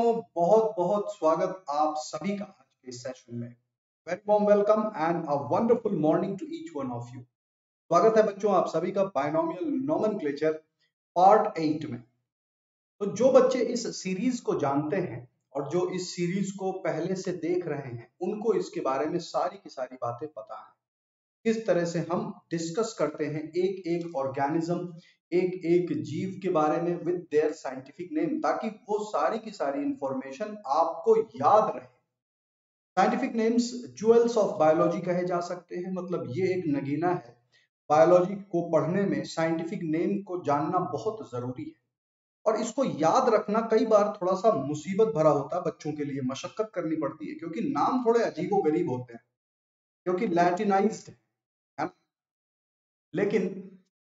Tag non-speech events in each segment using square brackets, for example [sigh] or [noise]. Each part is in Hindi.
बहुत बहुत स्वागत आप सभी का आज के सेशन में। Very warm welcome and a wonderful morning to each one of you स्वागत है बच्चों आप सभी का बायनोमियल नोमेनक्लेचर पार्ट एट में। तो जो बच्चे इस सीरीज़ को जानते हैं और जो इस सीरीज़ को पहले से देख रहे हैं, उनको इसके बारे में सारी की सारी बातें पता है। किस तरह से हम डिस्कस करते हैं एक एक ऑर्गेनिज्म एक एक जीव के बारे में विद देयर साइंटिफिक नेम ताकि वो सारी की सारी इंफॉर्मेशन आपको याद रहे। Scientific names jewels of biology कहे जा सकते हैं। मतलब ये एक नगीना है। बायोलॉजी को पढ़ने में साइंटिफिक नेम को जानना बहुत ज़रूरी है। और इसको याद रखना कई बार थोड़ा सा मुसीबत भरा होता है। बच्चों के लिए मशक्कत करनी पड़ती है, क्योंकि नाम थोड़े अजीबो गरीब होते हैं, क्योंकि लैटिनाइज्ड है। लेकिन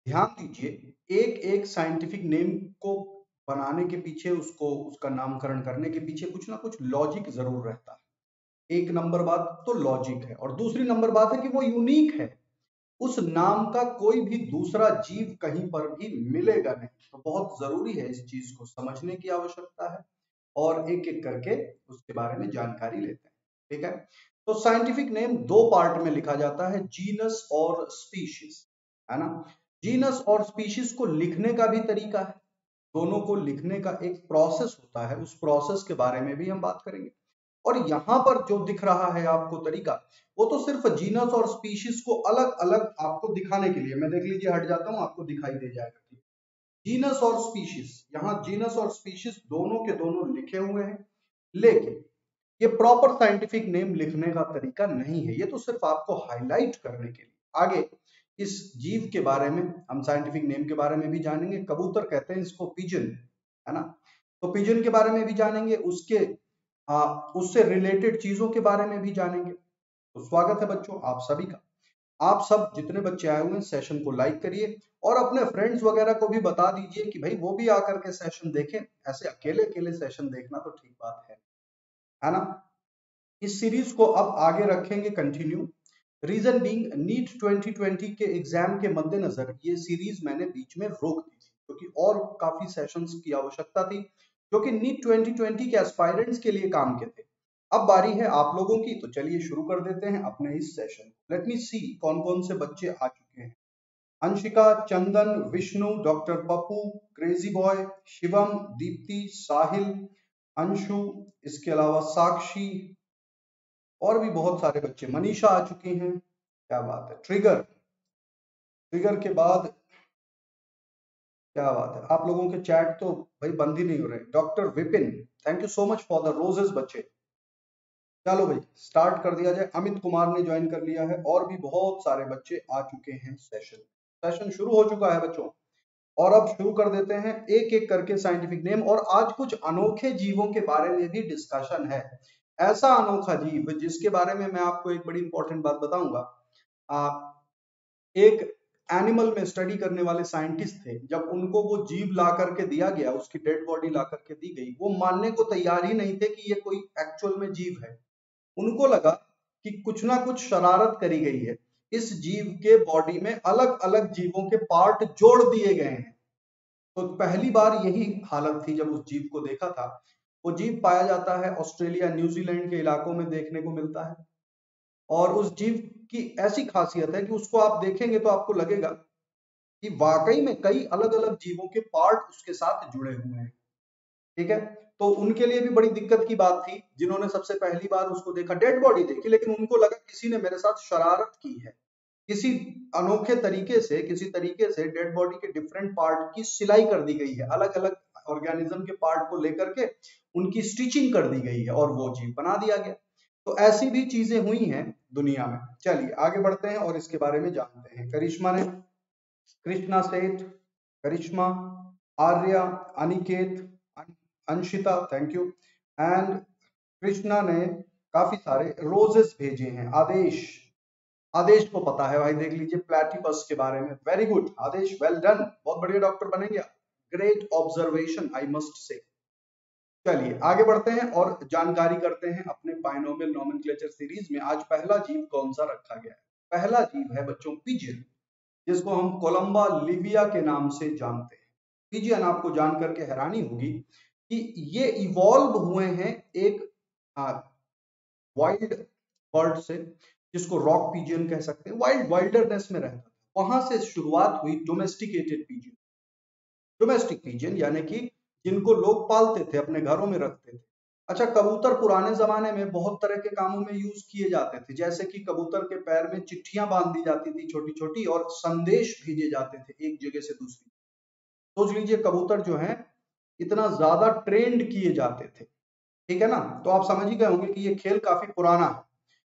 ध्यान दीजिए एक एक साइंटिफिक नेम को बनाने के पीछे, उसको, उसका नामकरण करने के पीछे कुछ ना कुछ लॉजिक ज़रूर रहता है। एक नंबर बात तो लॉजिक है और दूसरी नंबर बात है कि वो यूनिक है। उस नाम का कोई भी दूसरा जीव कहीं पर भी मिलेगा नहीं। तो बहुत ज़रूरी है इस चीज़ को समझने की आवश्यकता है और एक एक करके उसके बारे में जानकारी लेते हैं। ठीक है? तो साइंटिफिक नेम दो पार्ट में लिखा जाता है जीनस और स्पीशीज है ना? जीनस और स्पीशीज को लिखने का भी तरीका है। दोनों को लिखने का एक प्रोसेस होता है। उस प्रोसेस के बारे में भी हम बात करेंगे। और यहाँ पर जो दिख रहा है आपको तरीका, वो तो सिर्फ़ जीनस और स्पीशीज को अलग अलग आपको दिखाने के लिए। मैं देख लीजिए, हट जाता हूँ, आपको दिखाई दे जाएगा। जीनस और स्पीशीज यहाँ जीनस और स्पीशीज दोनों के दोनों लिखे हुए हैं। लेकिन ये प्रॉपर साइंटिफिक नेम लिखने का तरीका नहीं है। ये तो सिर्फ़ आपको हाईलाइट करने के लिए। आगे इस जीव के बारे में हम साइंटिफिक नेम के बारे में भी जानेंगे। कबूतर कहते हैं इसको पिजन है ना? तो पिजन के बारे में भी जानेंगे उसके आ, उससे रिलेटेड चीज़ों के बारे में भी जानेंगे। तो स्वागत है बच्चों आप सभी का। आप सब जितने बच्चे आए हुए सेशन को लाइक करिए और अपने फ्रेंड्स वगैरह को भी बता दीजिए कि भाई वो भी आकर के सेशन देखें। ऐसे अकेले अकेले सेशन देखना तो ठीक बात है है ना? इस सीरीज़ को अब आगे रखेंगे कंटिन्यू रीजन बीइंग नीट 2020 के एग्ज़ाम के मद्देनजर ये सीरीज़ मैंने बीच में रोक दी थी, क्योंकि तो और काफ़ी सेशंस की आवश्यकता थी जो कि नीट 2020 के एस्पायरेंट्स के लिए काम के थे। अब बारी है आप लोगों की तो चलिए शुरू कर देते हैं अपने इस सेशन लेट मी सी कौन कौन से बच्चे आ चुके हैं। Anshika, Chandan, Vishnu doctor Pappu crazy boy Shivam, Deepti, Sahil, Anshu, इसके अलावा साक्षी और भी बहुत सारे बच्चे। मनीषा आ चुकी हैं। क्या बात है। ट्रिगर। ट्रिगर के बाद क्या बात है। आप लोगों के चैट तो भाई बंद ही नहीं हो रहे doctor Vipin thank you so much for the roses बच्चे। चलो भाई स्टार्ट कर दिया जाए। अमित कुमार ने ज्वाइन कर लिया है। और भी बहुत सारे बच्चे आ चुके हैं सेशन सेशन शुरू हो चुका है बच्चों। और अब शुरू कर देते हैं। एक एक करके साइंटिफिक नेम और आज कुछ अनोखे जीवों के बारे में भी डिस्कशन है। ऐसा अनोखा जीव जिसके बारे में मैं आपको एक बड़ी इंपॉर्टेंट बात बताऊँगा। एक एनिमल में स्टडी करने वाले साइंटिस्ट थे, जब उनको वो जीव ला करके दिया गया, उसकी डेड बॉडी ला करके दी गई, वो मानने को तैयार ही नहीं थे कि ये कोई एक्चुअल में जीव है। उनको लगा कि कुछ ना कुछ शरारत करी गई है। इस जीव के बॉडी में अलग अलग जीवों के पार्ट जोड़ दिए गए हैं। तो पहली बार यही हालत थी जब उस जीव को देखा था। जीव पाया जाता है ऑस्ट्रेलिया, न्यूजीलैंड के इलाकों में देखने को मिलता है। और उस जीव की ऐसी खासियत है कि उसको आप देखेंगे तो आपको लगेगा कि वाकई में कई अलग अलग जीवों के पार्ट उसके साथ जुड़े हुए हैं। ठीक है? तो उनके लिए भी बड़ी दिक्कत की बात थी, जिन्होंने सबसे पहली बार उसको देखा। डेड बॉडी देखी, लेकिन उनको लगा किसी ने मेरे साथ शरारत की है। किसी अनोखे तरीके से, किसी तरीके से डेड बॉडी के डिफरेंट पार्ट की सिलाई कर दी गई है। अलग अलग ऑर्गेनिज्म के पार्ट को लेकर के उनकी स्टिचिंग कर दी गई है और वो जीव बना दिया गया। तो ऐसी भी चीज़ें हुई हैं दुनिया में। चलिए, आगे बढ़ते हैं और इसके बारे में जानते हैं। करिश्मा ने Krishna Seth Karishma, Arya, Aniket Anshita thank you and Krishna ने काफ़ी सारे रोजेस भेजे हैं। आदेश आदेश को पता है भाई, देख लीजिए प्लेटिपस के बारे में। Very good Adesh well done बहुत बढ़िया डॉक्टर बनेंगे great observation I must say चलिए, आगे बढ़ते हैं और जानकारी करते हैं अपने बाइनोमियल नोमेनक्लेचर सीरीज़ में आज पहला जीव कौन सा रखा गया है? पहला जीव है बच्चों पिजियन जिसको हम कोलंबा लिबिया के नाम से जानते हैं। पिजियन आपको जान करके हैरानी होगी कि ये इवॉल्व हुए हैं एक वाइल्ड बर्ड से, जिसको रॉक पीजियन कह सकते हैं। वाइल्ड वाइल्डरनेस में रहता था। वहाँ से शुरुआत हुई डोमेस्टिकेटेड पीजियन डोमेस्टिक पीजियन यानी कि जिनको लोग पालते थे, अपने घरों में रखते थे। अच्छा कबूतर पुराने जमाने में बहुत तरह के कामों में यूज़ किए जाते थे, जैसे कि कबूतर के पैर में चिट्ठियाँ बाँध दी जाती थी छोटी छोटी और संदेश भेजे जाते थे एक जगह से दूसरी। सोच लीजिए, कबूतर जो है, इतना ज़्यादा ट्रेंड किए जाते थे। ठीक है ना? तो आप समझ ही गए होंगे कि ये खेल काफ़ी पुराना है।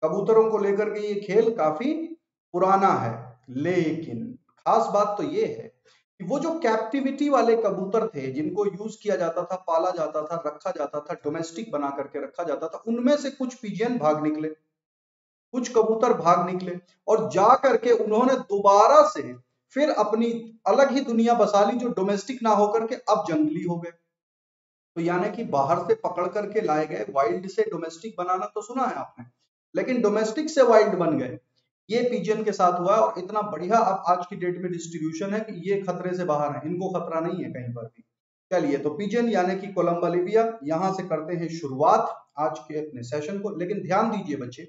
कबूतरों को लेकर के ये खेल काफ़ी पुराना है। लेकिन खास बात तो ये है वो जो कैप्टिविटी वाले कबूतर थे, जिनको यूज़ किया जाता था, पाला जाता था, रखा जाता था डोमेस्टिक बना करके रखा जाता था, उनमें से कुछ पिजियन भाग निकले। कुछ कबूतर भाग निकले और जा करके उन्होंने दोबारा से फिर अपनी अलग ही दुनिया बसा ली जो डोमेस्टिक ना होकर के अब जंगली हो गए। तो यानी कि बाहर से पकड़ करके लाए गए वाइल्ड से डोमेस्टिक बनाना तो सुना है आपने, लेकिन डोमेस्टिक से वाइल्ड बन गए। ये पीजन के साथ हुआ और इतना बढ़िया अब आज की डेट में डिस्ट्रीब्यूशन है कि ये खतरे से बाहर है। इनको खतरा नहीं है कहीं पर भी। चलिए तो पिजन यानी कि कोलंबा लिबिया यहाँ से करते हैं शुरुआत आज के अपने सेशन को। लेकिन ध्यान दीजिए बच्चे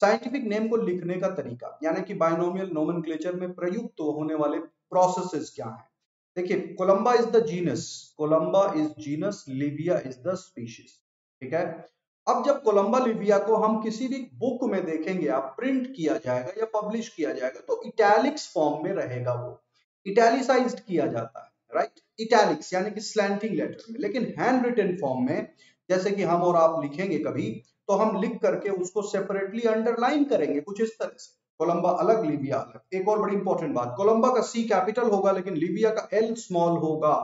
साइंटिफिक नेम को लिखने का तरीका, यानी कि बायोनोमियल नोमन में प्रयुक्त तो होने वाले प्रोसेसेस क्या है? देखिए, Columba is the genus Columba is genus livia is the species ठीक है? अब जब कोलंबा लिबिया को हम किसी भी बुक में देखेंगे आप प्रिंट किया जाएगा, या पब्लिश किया जाएगा तो इटैलिक्स फॉर्म में रहेगा वो। इटैलिसाइज्ड किया जाता है राइट इटैलिक्स यानी कि स्लैंटिंग लेटर में। लेकिन हैंड रिटन फॉर्म में, जैसे कि हम और आप लिखेंगे कभी तो हम लिख करके उसको सेपरेटली अंडरलाइन करेंगे कुछ इस तरह से। कोलंबा अलग लिबिया अलग। एक और बड़ी इंपॉर्टेंट बात, कोलंबा का सी कैपिटल होगा, लेकिन लिबिया का एल स्मॉल होगा।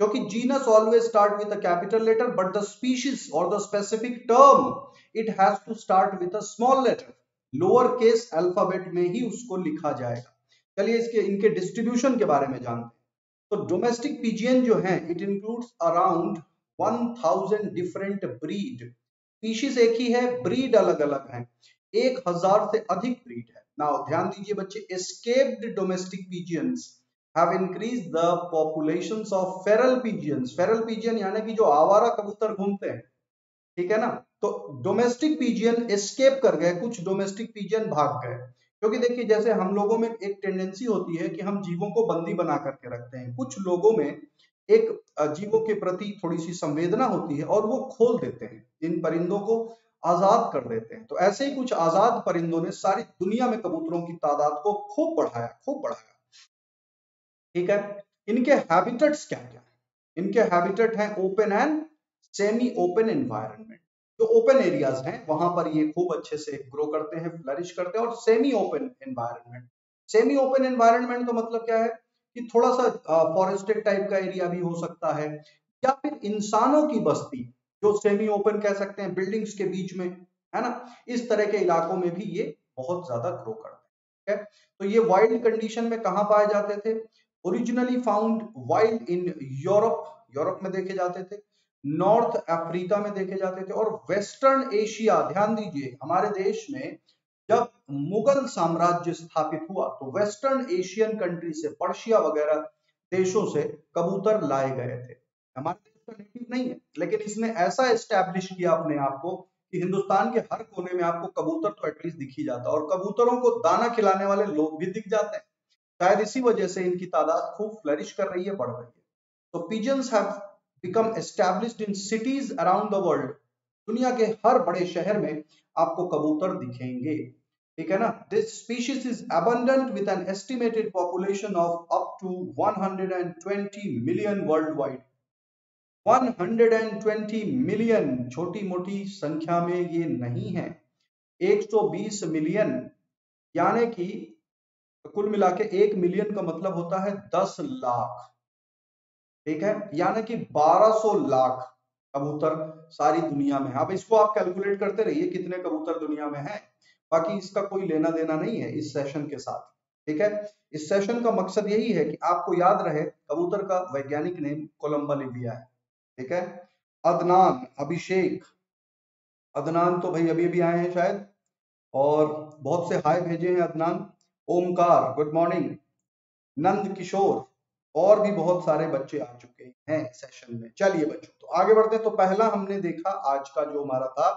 क्योंकि genus always start with a capital letter but the species और the specific term it has to start with a small letter lower case alphabet में ही उसको लिखा जाएगा। चलिए इसके, इनके डिस्ट्रीब्यूशन के बारे में जानते हैं। तो डोमेस्टिक पिजियन जो है it includes around 1000 different breed species एक ही है ब्रीड अलग अलग है। एक हज़ार से अधिक ब्रीड है। नाउ ध्यान दीजिए बच्चे escaped domestic pigeons have increased the populations of feral pigeons feral pigeon यानी कि जो आवारा कबूतर घूमते हैं, ठीक है ना? तो डोमेस्टिक पिजियन एस्केप कर गए, कुछ डोमेस्टिक पिजियन भाग गए। क्योंकि देखिए, जैसे हम लोगों में एक टेंडेंसी होती है कि हम जीवों को बंदी बना करके रखते हैं। कुछ लोगों में एक जीवों के प्रति थोड़ी सी संवेदना होती है और वो खोल देते हैं। इन परिंदों को आज़ाद कर देते हैं। तो ऐसे ही कुछ आज़ाद परिंदों ने सारी दुनिया में कबूतरों की तादाद को खूब बढ़ाया खूब बढ़ाया। ठीक है? इनके हैबिटेट्स क्या क्या है? इनके हैबिटेट हैं open and semi open environment जो ओपन एरियाज़ हैं, वहाँ पर ये खूब अच्छे से ग्रो करते हैं फ्लरिश करते हैं और semi open environment semi open environment तो मतलब क्या है? कि थोड़ा सा फॉरेस्टेड टाइप का एरिया भी हो सकता है, या फिर इंसानों की बस्ती, जो सेमी ओपन कह सकते हैं बिल्डिंग्स के बीच में, है ना? इस तरह के इलाकों में भी ये बहुत ज़्यादा ग्रो करते हैं, ठीक है? तो ये वाइल्ड कंडीशन में कहा पाए जाते थे? Originally found wild in Europe Europe में देखे जाते थे नॉर्थ अफ्रीका में देखे जाते थे और वेस्टर्न एशिया ध्यान दीजिए, हमारे देश में जब मुगल साम्राज्य स्थापित हुआ तो वेस्टर्न एशियन कंट्री से पर्शिया वगैरह देशों से कबूतर लाए गए थे। हमारे देश का नेटिव नहीं है, लेकिन इसने ऐसा एस्टेब्लिश किया अपने आप को कि हिंदुस्तान के हर कोने में आपको कबूतर तो एटलीस्ट दिख ही जाता और कबूतरों को दाना खिलाने वाले लोग भी दिख जाते हैं। शायद इसी वजह से इनकी तादाद खूब फ्लरिश कर रही है, बढ़ रही है। तो pigeons have become established in cities around the world दुनिया के हर बड़े शहर में आपको कबूतर दिखेंगे। ठीक है ना? This species is abundant with an estimated population of up to 120 million worldwide 120 million छोटी मोटी संख्या में ये नहीं है। 120 मिलियन यानी कि कुल मिला के एक मिलियन का मतलब होता है दस लाख। ठीक है? यानी कि बारह 1200 लाख कबूतर सारी दुनिया में है। अब इसको आप कैलकुलेट करते रहिए कितने कबूतर दुनिया में है। बाकी इसका कोई लेना देना नहीं है इस सेशन के साथ। ठीक है? इस सेशन का मकसद यही है कि आपको याद रहे, कबूतर का वैज्ञानिक नेम कोलंबा लिबिया है। ठीक है? अदनान, अभिषेक। अदनान तो भाई अभी अभी आए हैं शायद। और बहुत से हाय भेजे हैं अदनान। ओमकार गुड मॉर्निंग नंद किशोर और भी बहुत सारे बच्चे आ चुके हैं सेशन में। चलिए बच्चों तो आगे बढ़ते हैं। तो पहला हमने देखा आज का जो हमारा था,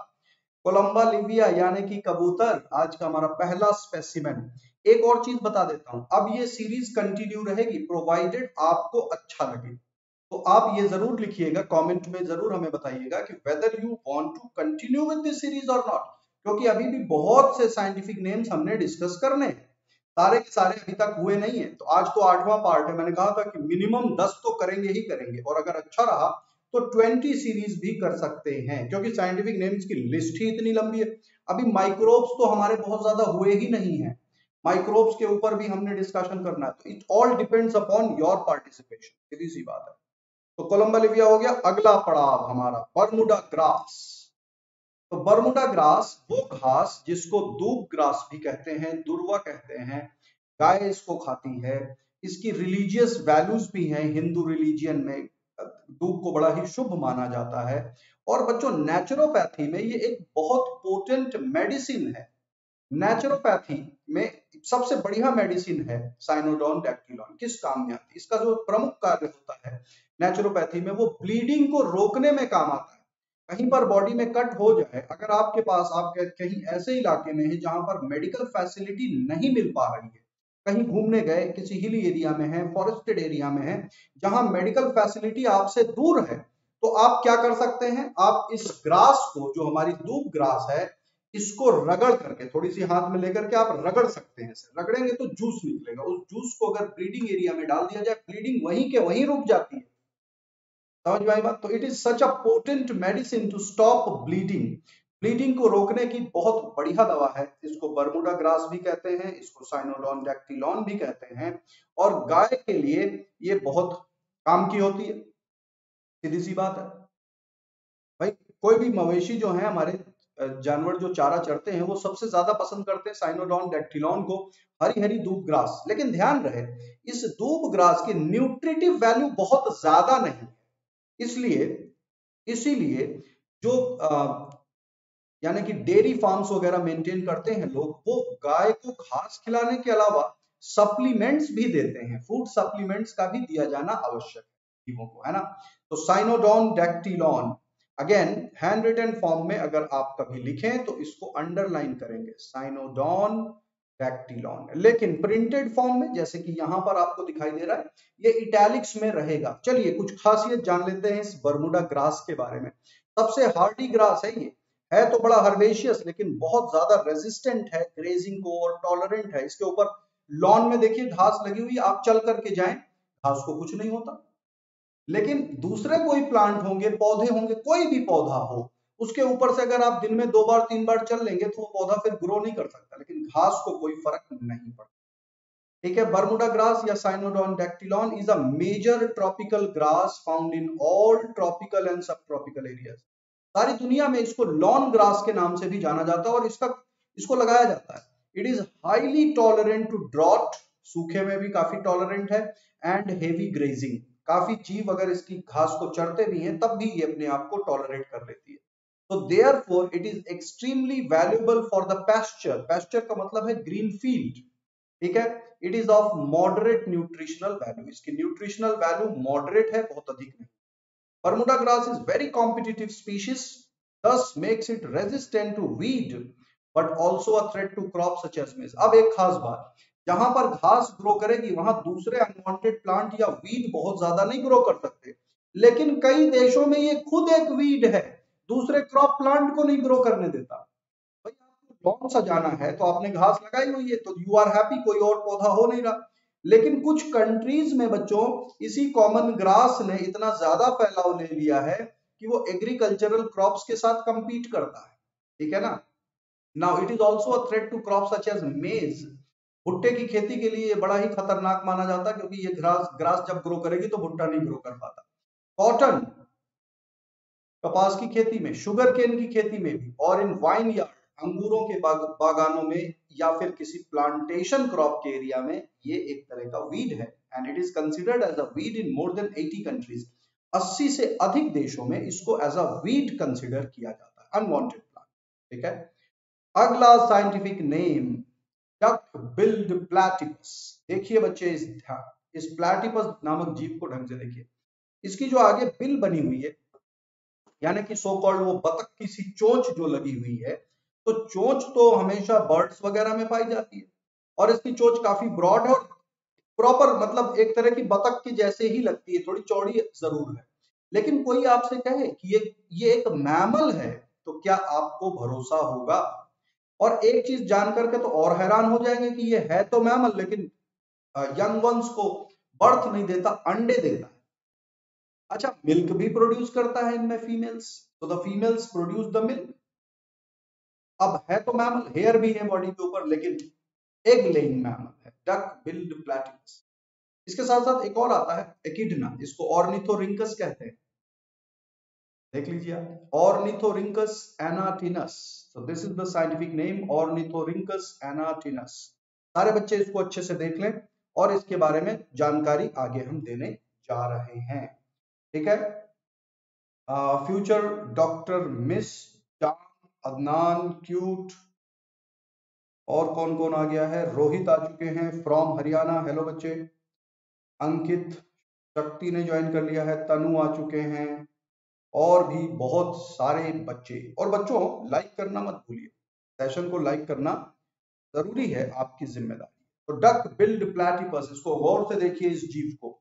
कोलंबा लिविया यानी कि कबूतर। आज का हमारा पहला स्पेसिमेन एक और चीज़ बता देता हूँ। अब ये सीरीज़ कंटिन्यू रहेगी प्रोवाइडेड आपको अच्छा लगे। तो आप ये ज़रूर लिखिएगा कमेंट में ज़रूर हमें बताइएगा कि whether you want to continue with this series और नॉट क्योंकि अभी भी बहुत से साइंटिफिक नेम्स हमने डिस्कस करने हैं। सारे के सारे अभी तक हुए नहीं है। तो आज तो आठवां पार्ट है। मैंने कहा था कि मिनिमम दस तो करेंगे ही करेंगे। और अगर अच्छा रहा तो ट्वेंटी सीरीज़ भी कर सकते हैं क्योंकि साइंटिफिक नेम्स की लिस्ट ही इतनी लंबी है। अभी माइक्रोब्स तो हमारे बहुत ज़्यादा हुए ही नहीं है। माइक्रोब्स के ऊपर भी हमने डिस्कशन करना है। तो it all depends upon your participation सीधी सी बात है। तो कोलम्बा लिविया हो गया। अगला पड़ाव हमारा बर्मुडा ग्रास। तो बर्मुडा ग्रास, वो घास जिसको दूब ग्रास भी कहते हैं, दुर्वा कहते हैं, गाय इसको खाती है। इसकी रिलीजियस वैल्यूज़ भी हैं, हिंदू रिलीजियन में, दूब को बड़ा ही शुभ माना जाता है। और बच्चों नेचुरोपैथी में ये एक बहुत पोटेंट मेडिसिन है। नेचुरोपैथी में सबसे बढ़िया मेडिसिन है साइनोडॉन डैक्टिलॉन किस काम में आती है? इसका जो प्रमुख कार्य होता है नेचुरोपैथी में, वो ब्लीडिंग को रोकने में काम आता है। कहीं पर बॉडी में कट हो जाए, अगर आपके पास, आप कहीं ऐसे इलाके में है जहाँ पर मेडिकल फैसिलिटी नहीं मिल पा रही है, कहीं घूमने गए, किसी हिली एरिया में है फॉरेस्टेड एरिया में है, जहाँ मेडिकल फैसिलिटी आपसे दूर है तो आप क्या कर सकते हैं? आप इस ग्रास को, जो हमारी दूब ग्रास है, इसको रगड़ करके थोड़ी सी हाथ में लेकर के आप रगड़ सकते हैं, रगड़ेंगे तो जूस निकलेगा, उस जूस को अगर ब्लीडिंग एरिया में डाल दिया जाए ब्लीडिंग वहीं के वहीं रुक जाती है। समझ में आई बात? तो it is such a potent medicine to stop bleeding bleeding को रोकने की बहुत बढ़िया दवा है। इसको बर्मुडा ग्रास भी कहते हैं, इसको साइनोडॉन डैक्टिलॉन भी कहते हैं। और गाय के लिए ये बहुत काम की होती है। सीधी सी बात है। भाई, कोई भी मवेशी जो है, हमारे जानवर जो चारा चढ़ते हैं, वो सबसे ज़्यादा पसंद करते हैं साइनोडॉन डैक्टिलॉन को हरी हरी दूब ग्रास लेकिन ध्यान रहे, इस दूब ग्रास की न्यूट्रिटिव वैल्यू बहुत ज़्यादा नहीं इसलिए, इसीलिए जो यानी कि डेयरी फार्म्स वगैरह मेंटेन करते हैं लोग, वो गाय को घास खिलाने के अलावा सप्लीमेंट्स भी देते हैं। फ़ूड सप्लीमेंट्स का भी दिया जाना आवश्यक है को, है ना? तो Cynodon dactylon again handwritten form में अगर आप कभी लिखें तो इसको अंडरलाइन करेंगे। साइनोडॉन बैक्टीलॉन लेकिन प्रिंटेड फॉर्म में, जैसे कि यहाँ पर आपको दिखाई दे रहा है, ये इटैलिक्स में रहेगा। चलिए कुछ खासियत जान लेते हैं इस बर्मुडा ग्रास के बारे में। सबसे हार्डी ग्रास है ये। है तो बड़ा हर्बेशियस लेकिन बहुत ज़्यादा रेजिस्टेंट है ग्रेजिंग को और टॉलरेंट है। इसके ऊपर लॉन में देखिए, घास लगी हुई आप चल करके जाए, घास को कुछ नहीं होता। लेकिन दूसरे कोई प्लांट होंगे, पौधे होंगे, कोई भी पौधा हो उसके ऊपर से अगर आप दिन में दो बार, तीन बार चल लेंगे तो वो पौधा फिर ग्रो नहीं कर सकता, लेकिन घास को कोई फ़र्क नहीं पड़ता। ठीक है बर्मुडा ग्रास या Cynodon dactylon is a major tropical grass found in all tropical and subtropical areas सारी दुनिया में इसको लॉन ग्रास के नाम से भी जाना जाता है और इसका, इसको लगाया जाता है। It is highly tolerant to drought सूखे में भी काफ़ी टॉलरेंट है एंड हेवी ग्रेजिंग काफ़ी जीव अगर इसकी घास को चढ़ते भी हैं, तब भी ये अपने आप को टॉलरेट कर लेती है। तो there it is extremely valuable for the pasture pasture का मतलब है ग्रीन फ़ील्ड ठीक है? It is of moderate nutritional value इसकी न्यूट्रिशनल वैल्यू मॉडरेट है बहुत अधिक नहीं। Bermuda grass is very competitive species, thus makes it resistant to weed, but also a threat to crops such as maize. अब एक खास बात जहाँ पर घास ग्रो करेगी वहाँ दूसरे अनवांटेड प्लांट या वीड बहुत ज़्यादा नहीं ग्रो कर सकते। लेकिन कई देशों में ये खुद एक वीड है। दूसरे क्रॉप प्लांट को नहीं ग्रो करने देता। भाई आपको लॉन सजाना है? तो आपने घास लगाई हुई है तो यू आर हैप्पी कोई और पौधा हो नहीं रहा। लेकिन कुछ कंट्रीज़ में बच्चों, इसी कॉमन ग्रास ने इतना ज़्यादा फैलाव ले लिया है कि वो एग्रीकल्चरल क्रॉप्स के साथ कंपीट करता है। ठीक है ना? Now it is also a threat to crop such as maize भुट्टे की खेती के लिए ये बड़ा ही खतरनाक माना जाता है, क्योंकि ये ग्रास ग्रास जब ग्रो करेगी तो भुट्टा नहीं ग्रो कर पाता। कॉटन कपास की खेती में शुगर केन की खेती में भी और इन वाइन यार्ड अंगूरों के बाग, बागानों में या फिर किसी प्लांटेशन क्रॉप के एरिया में ये एक तरह का वीड है and it is considered as a weed in more than 80 countries 80 से अधिक देशों में इसको एज अ वीड कंसिडर किया जाता है अनवांटेड प्लांट ठीक है? अगला scientific name duck billed platypus देखिए बच्चे इस इस प्लैटिपस नामक जीव को ढंग से देखिए। इसकी जो आगे बिल बनी हुई है यानी कि सो कॉल्ड वो बतख की सी चोंच जो लगी हुई है तो चोंच तो हमेशा बर्ड्स वगैरह में पाई जाती है। और इसकी चोंच काफ़ी ब्रॉड और प्रॉपर मतलब एक तरह की बतख की जैसे ही लगती है, थोड़ी चौड़ी ज़रूर है। लेकिन कोई आपसे कहे कि ये ये एक मैमल है तो क्या आपको भरोसा होगा? और एक चीज़ जान करके तो और हैरान हो जाएँगे कि ये है तो मैमल लेकिन यंग वंस को बर्थ नहीं देता, अंडे देता। अच्छा मिल्क भी प्रोड्यूस करता है इनमें फीमेल्स तो the females produce the milk अब है तो मैमल हेयर भी है बॉडी के ऊपर, लेकिन एग लेइंग मैमल है डक बिल्ड प्लेटिनस इसके साथ साथ एक और आता है एकिडना इसको ऑर्निथोरिंकस कहते हैं। देख लीजिए Ornithorhynchus anatinus so this is the scientific name Ornithorhynchus anatinus सारे बच्चे इसको अच्छे से देख लें, और इसके बारे में जानकारी आगे हम देने जा रहे हैं। ठीक है? Future doctor miss Adnan cute और कौन कौन आ गया है? रोहित आ चुके हैं फ्रॉम हरियाणा। हेलो बच्चे। अंकित शक्ति ने ज्वाइन कर लिया है। तनु आ चुके हैं। और भी बहुत सारे बच्चे। और बच्चों लाइक करना मत भूलिए। सेशन को लाइक करना ज़रूरी है आपकी ज़िम्मेदारी। तो डक बिल्ड प्लेटिपस इसको गौर से देखिए इस जीव को।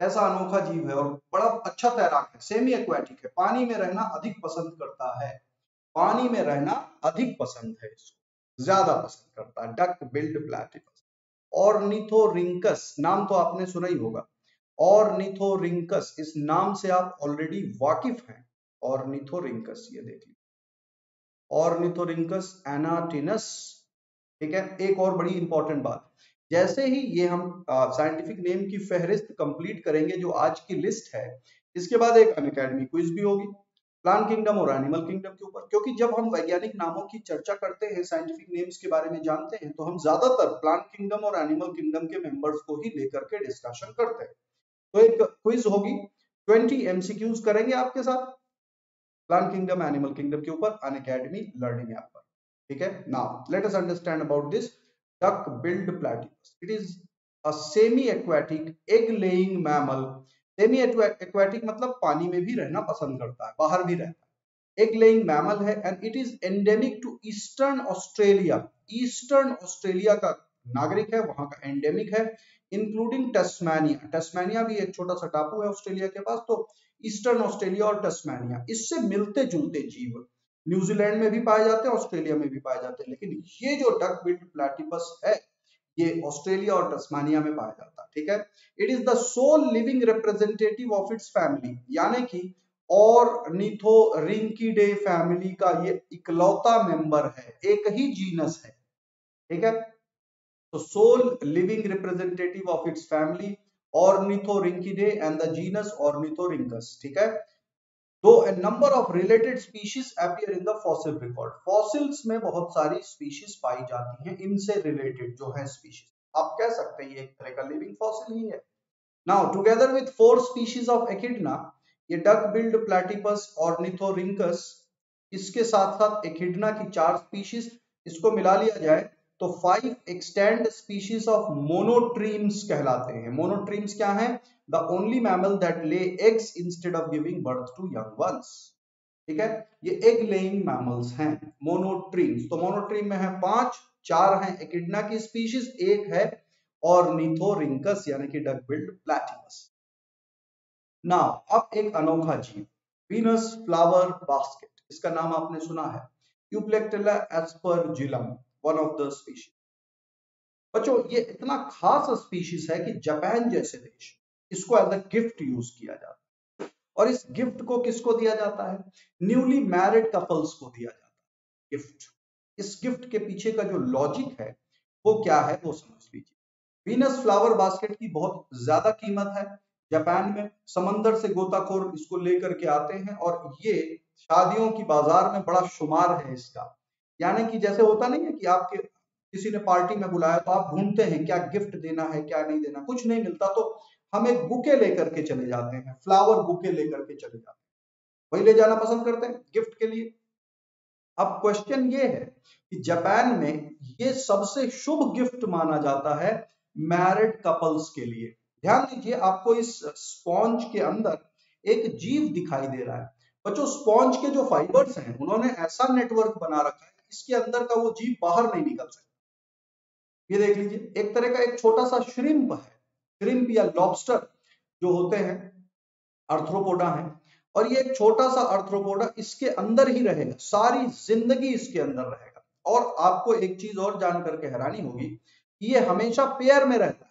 ऐसा अनोखा जीव है और बड़ा अच्छा तैराक है। सेमी एक्वेटिक है। पानी में रहना अधिक पसंद करता है। पानी में रहना अधिक पसंद है इसको। ज़्यादा पसंद करता है। डक, बिल्ड प्लेटिपस ऑर्निथोरिंकस नाम तो आपने सुना ही होगा। ऑर्निथोरिंकस, इस नाम से आप ऑलरेडी वाकिफ हैं। ऑर्निथोरिंकस, ये देखिए ऑर्निथोरिंकस, एनाटिनस, ठीक है? एक और बड़ी इंपॉर्टेंट बात। जैसे ही ये हम साइंटिफिक नेम की फहरिस्त कंप्लीट करेंगे, जो आज की लिस्ट है, इसके बाद एक अन अकेडमी क्विज भी होगी। प्लांट किंगडम और एनिमल किंगडम के ऊपर। क्योंकि जब हम वैज्ञानिक नामों की चर्चा करते हैं साइंटिफिक नेम्स के बारे में जानते हैं तो हम ज़्यादातर प्लांट किंगडम और एनिमल किंगडम के मेंबर्स को ही लेकर के डिस्कशन करते हैं। तो एक क्विज होगी। 20 एमसीक्यूज करेंगे आपके साथ। प्लांट किंगडम एनिमल किंगडम के ऊपर। अन लर्निंग ऐप पर। ठीक है? Now let us understand about this duck billed platypus. It is a semi-aquatic, egg-laying mammal. मतलब पानी में भी रहना पसंद करता है, बाहर भी रहता है एग लेइंग मैमल है and it is endemic to eastern Australia eastern Australia का नागरिक है, वहाँ का एंडेमिक है इंक्लूडिंग टस्मानिया टस्मानिया भी एक छोटा सा टापू है ऑस्ट्रेलिया के पास तो ईस्टर्न ऑस्ट्रेलिया और टस्मानिया इससे मिलते जुलते जीव न्यूजीलैंड में भी पाए जाते हैं, ऑस्ट्रेलिया में भी पाए जाते हैं। लेकिन ये जो डक बिल्ड प्लेटिपस है, ये ऑस्ट्रेलिया और टस्मानिया में पाया जाता है ठीक है? It is the sole living representative of its family यानी कि और निथो रिंकीडे फैमिली का ये इकलौता मेंबर है, एक ही जीनस है, ठीक है? तो sole living representative of its family Ornithorhynchidae and the genus Ornithorhynchus ठीक है? Though a number of related species appear in the fossil record fossils में बहुत सारी species पाई जाती हैं इनसे related जो है species आप कह सकते हैं ये एक तरह का living fossil ही है now together with four species of echidna ये duck billed platypus ornithorhynchus इसके साथ साथ echidna की चार species इसको मिला लिया जाए तो five extant species of monotremes कहलाते हैं। मोनोट्रीम्स क्या है? The only mammal that lay eggs instead of giving birth to young ones ठीक है? ये एग लेइंग मैमल्स हैं मोनोट्रीम्स तो मोनोट्रीम में है पाँच, चार हैं एकिडना की स्पीशीज एक है और निथोरिंकस यानी कि डक बिल्ड प्लेटिमस ना अब एक अनोखा जीव वीनस फ्लावर बास्केट इसका नाम आपने सुना है। Euplectella aspergillum one of the species बच्चों, ये इतना खास स्पीशीज है कि जापान जैसे देश, इसको एज अ गिफ्ट यूज़ किया जाता है। और इस गिफ्ट को किसको दिया जाता है? न्यूली मैरिड कपल्स को दिया जाता है। गिफ्ट इस गिफ्ट के पीछे का जो लॉजिक है, वो क्या है, वो समझ लीजिए। वीनस फ्लावर बास्केट की बहुत ज़्यादा कीमत है। जापान में समंदर से गोताखोर इसको लेकर के आते हैं और ये शादियों की बाज़ार में बड़ा शुमार है इसका। यानी कि जैसे होता नहीं है कि आपके किसी ने पार्टी में बुलाया तो आप ढूंढते हैं क्या गिफ्ट देना है, क्या नहीं देना, कुछ नहीं मिलता तो हम एक बुके लेकर के चले जाते हैं, फ्लावर बुके लेकर के चले जाते हैं। वही ले जाना पसंद करते हैं, गिफ्ट के लिए। अब क्वेश्चन ये है कि जापान में ये सबसे शुभ गिफ्ट माना जाता है मैरिड कपल्स के लिए। ध्यान दीजिए, आपको इस स्पॉन्ज के अंदर एक जीव दिखाई दे रहा है। बच्चों स्पॉन्ज के जो फाइबर्स हैं, उन्होंने ऐसा नेटवर्क बना रखा है इसके अंदर का वो जीव बाहर नहीं निकल सकता। ये देख लीजिए, एक तरह का एक छोटा सा श्रिम्प है। श्रिम्प या लॉबस्टर जो होते हैं, अर्थ्रोपोडा है, और ये एक छोटा सा अर्थ्रोपोडा इसके अंदर ही रहेगा, सारी ज़िंदगी इसके अंदर रहेगा। और आपको एक चीज़ और जान करके हैरानी होगी ये हमेशा पेयर में रहता है।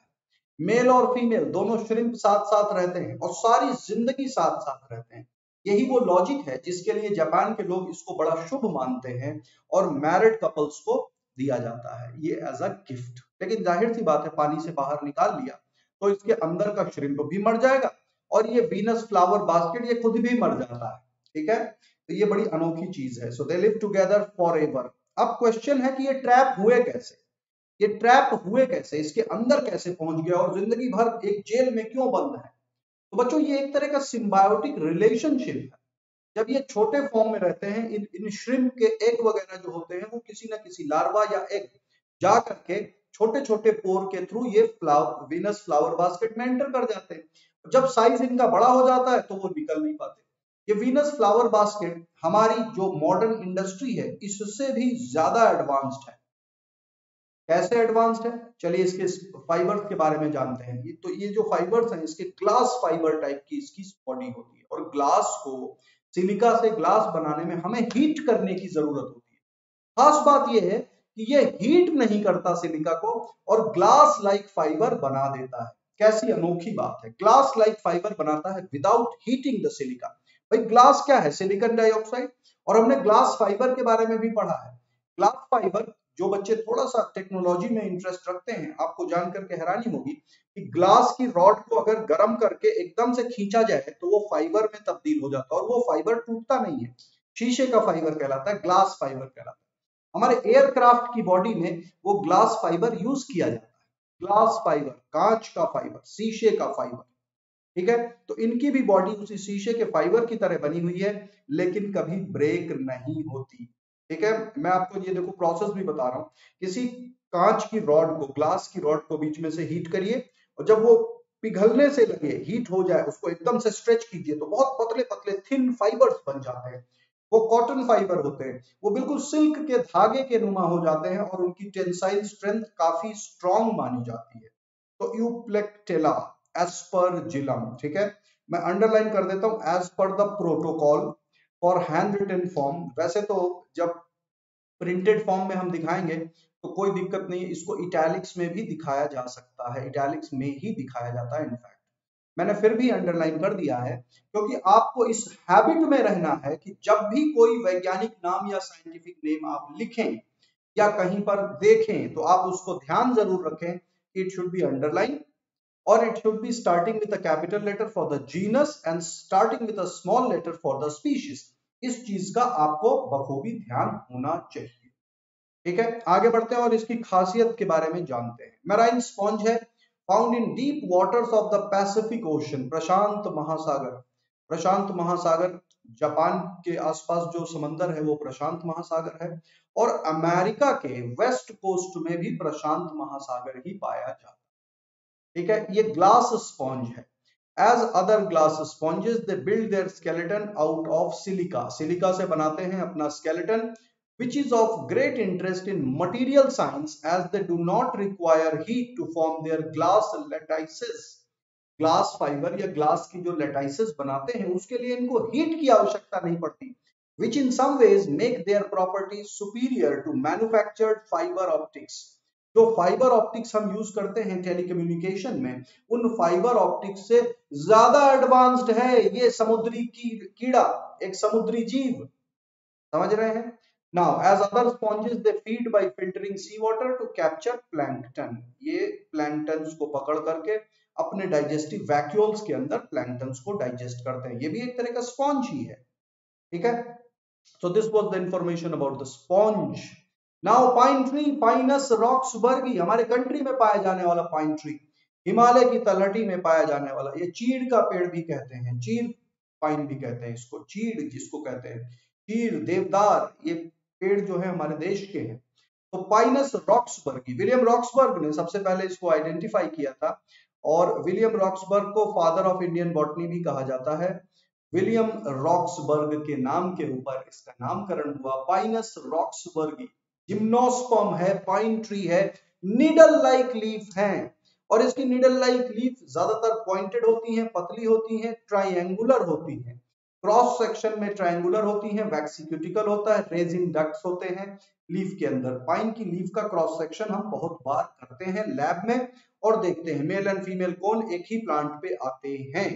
मेल और फीमेल, दोनों श्रिम्प साथ साथ रहते हैं और सारी ज़िंदगी साथ साथ रहते हैं। यही वो लॉजिक है जिसके लिए जापान के लोग इसको बड़ा शुभ मानते हैं और मैरिड कपल्स को दिया जाता है। ये एज अ गिफ्ट लेकिन ज़ाहिर सी बात है, पानी से बाहर निकाल लिया तो इसके अंदर का श्रिम्प भी मर जाएगा और ये बीनस फ्लावर बास्केट ये खुद भी मर जाता है। ठीक है? तो ये बड़ी अनोखी चीज़ है। So they live together forever अब क्वेश्चन है कि ये ट्रैप हुए कैसे? ये ट्रैप हुए कैसे? इसके अंदर कैसे पहुँच गया और ज़िंदगी भर एक जेल में क्यों बंद है? तो बच्चों, ये एक तरह का सिम्बायोटिक रिलेशनशिप है। जब ये छोटे फॉर्म में रहते हैं, इन इन श्रिम्प के एग वगैरह जो होते हैं, वो किसी ना किसी लार्वा या एग जा करके छोटे छोटे पोर के थ्रू ये फ्लावर वीनस फ्लावर बास्केट में एंटर कर जाते हैं। जब साइज़ इनका बड़ा हो जाता है तो वो निकल नहीं पाते। ये वीनस फ्लावर बास्केट हमारी जो मॉडर्न इंडस्ट्री है, इससे भी ज़्यादा एडवांस्ड है। कैसे एडवांस्ड है? चलिए इसके फाइबर्स के बारे में जानते हैं। ये तो ये जो फाइबर्स हैं, इसके ग्लास फाइबर टाइप की इसकी बॉडी होती है। और ग्लास को सिलिका से ग्लास बनाने में हमें हीट करने की ज़रूरत होती है। खास बात यह है कि ये हीट नहीं करता सिलिका को और ग्लास लाइक फाइबर बना देता है। कैसी अनोखी बात है। ग्लास लाइक फाइबर बनाता है विदाउट हीटिंग द सिलिका भाई ग्लास क्या है? सिलिकॉन डाइऑक्साइड और हमने ग्लास फाइबर के बारे में भी पढ़ा है। ग्लास फाइबर जो बच्चे थोड़ा सा टेक्नोलॉजी में इंटरेस्ट रखते हैं, आपको जान करके हैरानी होगी कि ग्लास की रॉड को अगर गर्म करके एकदम से खींचा जाए तो वो फाइबर में तब्दील हो जाता है और वो फाइबर टूटता नहीं है। शीशे का फाइबर कहलाता है ग्लास फाइबर कहलाता है। हमारे एयरक्राफ्ट की बॉडी में वो ग्लास फाइबर यूज़ किया जाता है। ग्लास फाइबर कांच का फाइबर शीशे का फाइबर ठीक है? तो इनकी भी बॉडी उसी शीशे के फाइबर की तरह बनी हुई है, लेकिन कभी ब्रेक नहीं होती। ठीक है? मैं आपको ये देखो प्रोसेस भी बता रहा हूँ। किसी कांच की रॉड को ग्लास की रॉड को बीच में से हीट करिए और जब वो पिघलने से लगे हीट हो जाए, उसको एकदम से स्ट्रेच कीजिए तो बहुत पतले पतले थिन फाइबर्स बन जाते हैं। वो कॉटन फाइबर होते हैं। वो बिल्कुल सिल्क के धागे के नुमा हो जाते हैं और उनकी टेंसाइल स्ट्रेंथ काफ़ी स्ट्रॉन्ग मानी जाती है। तो यूप्लेक्टेला एज पर जिलम ठीक है? मैं अंडरलाइन कर देता हूँ as per the protocol for handwritten form वैसे तो जब प्रिंटेड फॉर्म में हम दिखाएँगे तो कोई दिक्कत नहीं, इसको इटैलिक्स में भी दिखाया जा सकता है इटैलिक्स में ही दिखाया जाता है इनफैक्ट मैंने फिर भी अंडरलाइन कर दिया है, क्योंकि आपको इस हैबिट में रहना है कि जब भी कोई वैज्ञानिक नाम या साइंटिफिक नेम आप लिखें या कहीं पर देखें तो आप उसको ध्यान ज़रूर रखें इट शुड बी अंडरलाइन और it should be starting with a capital letter for the genus and starting with a small letter for the species इस चीज़ का आपको बखूबी ध्यान होना चाहिए। ठीक है? आगे बढ़ते हैं और इसकी खासियत के बारे में जानते हैं। मेराइन स्पॉन्ज है found in deep waters of the Pacific Ocean प्रशांत महासागर। प्रशांत महासागर, जापान के आसपास जो समंदर है, वो प्रशांत महासागर है। और अमेरिका के वेस्ट कोस्ट में भी प्रशांत महासागर ही पाया जाता है। ठीक है? ये ग्लास स्पॉन्ज है। As other glass sponges they build their skeleton out of silica silica से बनाते हैं अपना skeleton which is of great interest in material science as they do not require heat to form their glass lattices glass fibre या ग्लास की जो लेटाइसिस बनाते हैं, उसके लिए इनको हीट की आवश्यकता नहीं पड़ती which in some ways make their properties superior to manufactured fibre optics जो फाइबर ऑप्टिक्स हम यूज़ करते हैं टेलीकम्युनिकेशन में उन फाइबर ऑप्टिक्स से ज़्यादा एडवांस्ड है ये समुद्री की, कीड़ा एक समुद्री जीव। समझ रहे हैं? Now as other sponges they feed by filtering sea water to capture plankton ये प्लैंकटन को पकड़ करके अपने डाइजेस्टिव वैक्यूल्स के अंदर प्लैंकटन को डाइजेस्ट करते हैं। ये भी एक तरह का स्पॉन्ज ही है। ठीक है? So this was the information about the sponge Now pine tree, Pinus roxburghi हमारे कंट्री में पाया जाने वाला पाइन ट्री हिमालय की तलहटी में पाया जाने वाला ये चीड़ का पेड़ भी कहते हैं चीड़ पाइन भी कहते हैं इसको चीड़ जिसको कहते हैं चीड़ देवदार ये पेड़ जो है हमारे देश के हैं। तो पाइनस रॉक्सबर्ग विलियम रॉक्सबर्ग ने सबसे पहले इसको आइडेंटिफाई किया था और विलियम रॉक्सबर्ग को फादर ऑफ़ इंडियन बॉटनी भी कहा जाता है। विलियम रॉक्सबर्ग के नाम के ऊपर इसका नामकरण हुआ पाइनस रॉक्सबर्गी जिम्नोस्पर्म है पाइन ट्री है निडल लाइक लीफ है। और इसकी निडल लाइक लीफ ज़्यादातर पॉइंटेड होती हैं, पतली होती हैं ट्राइंगुलर होती हैं। क्रॉस सेक्शन में ट्राइंगुलर होती हैं वैक्सिक्यूटिकल होता है रेजिन डक्ट्स होते हैं। लीफ के अंदर पाइन की लीफ का क्रॉस सेक्शन हम बहुत बार करते हैं लैब में और देखते हैं मेल एंड फीमेल कौन एक ही प्लांट पे आते हैं।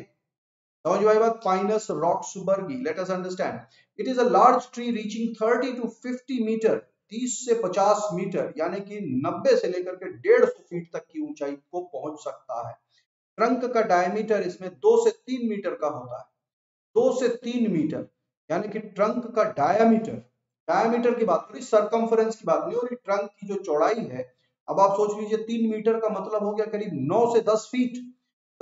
समझ आई बात? Pinus roxburghii let us understand it is a large tree reaching 30 to 50 metre 30 से 50 मीटर यानी कि 90 से लेकर के 150 फीट तक की ऊंचाई को पहुँच सकता है। ट्रंक का डायमीटर इसमें 2 से 3 मीटर का होता है। दो से तीन मीटर यानी कि ट्रंक का डायामीटर। डायामीटर की बात रही सरकमफ्रेंस की बात नहीं ट्रंक की जो चौड़ाई है अब आप सोच लीजिए तीन मीटर का मतलब हो गया करीब नौ से दस फीट।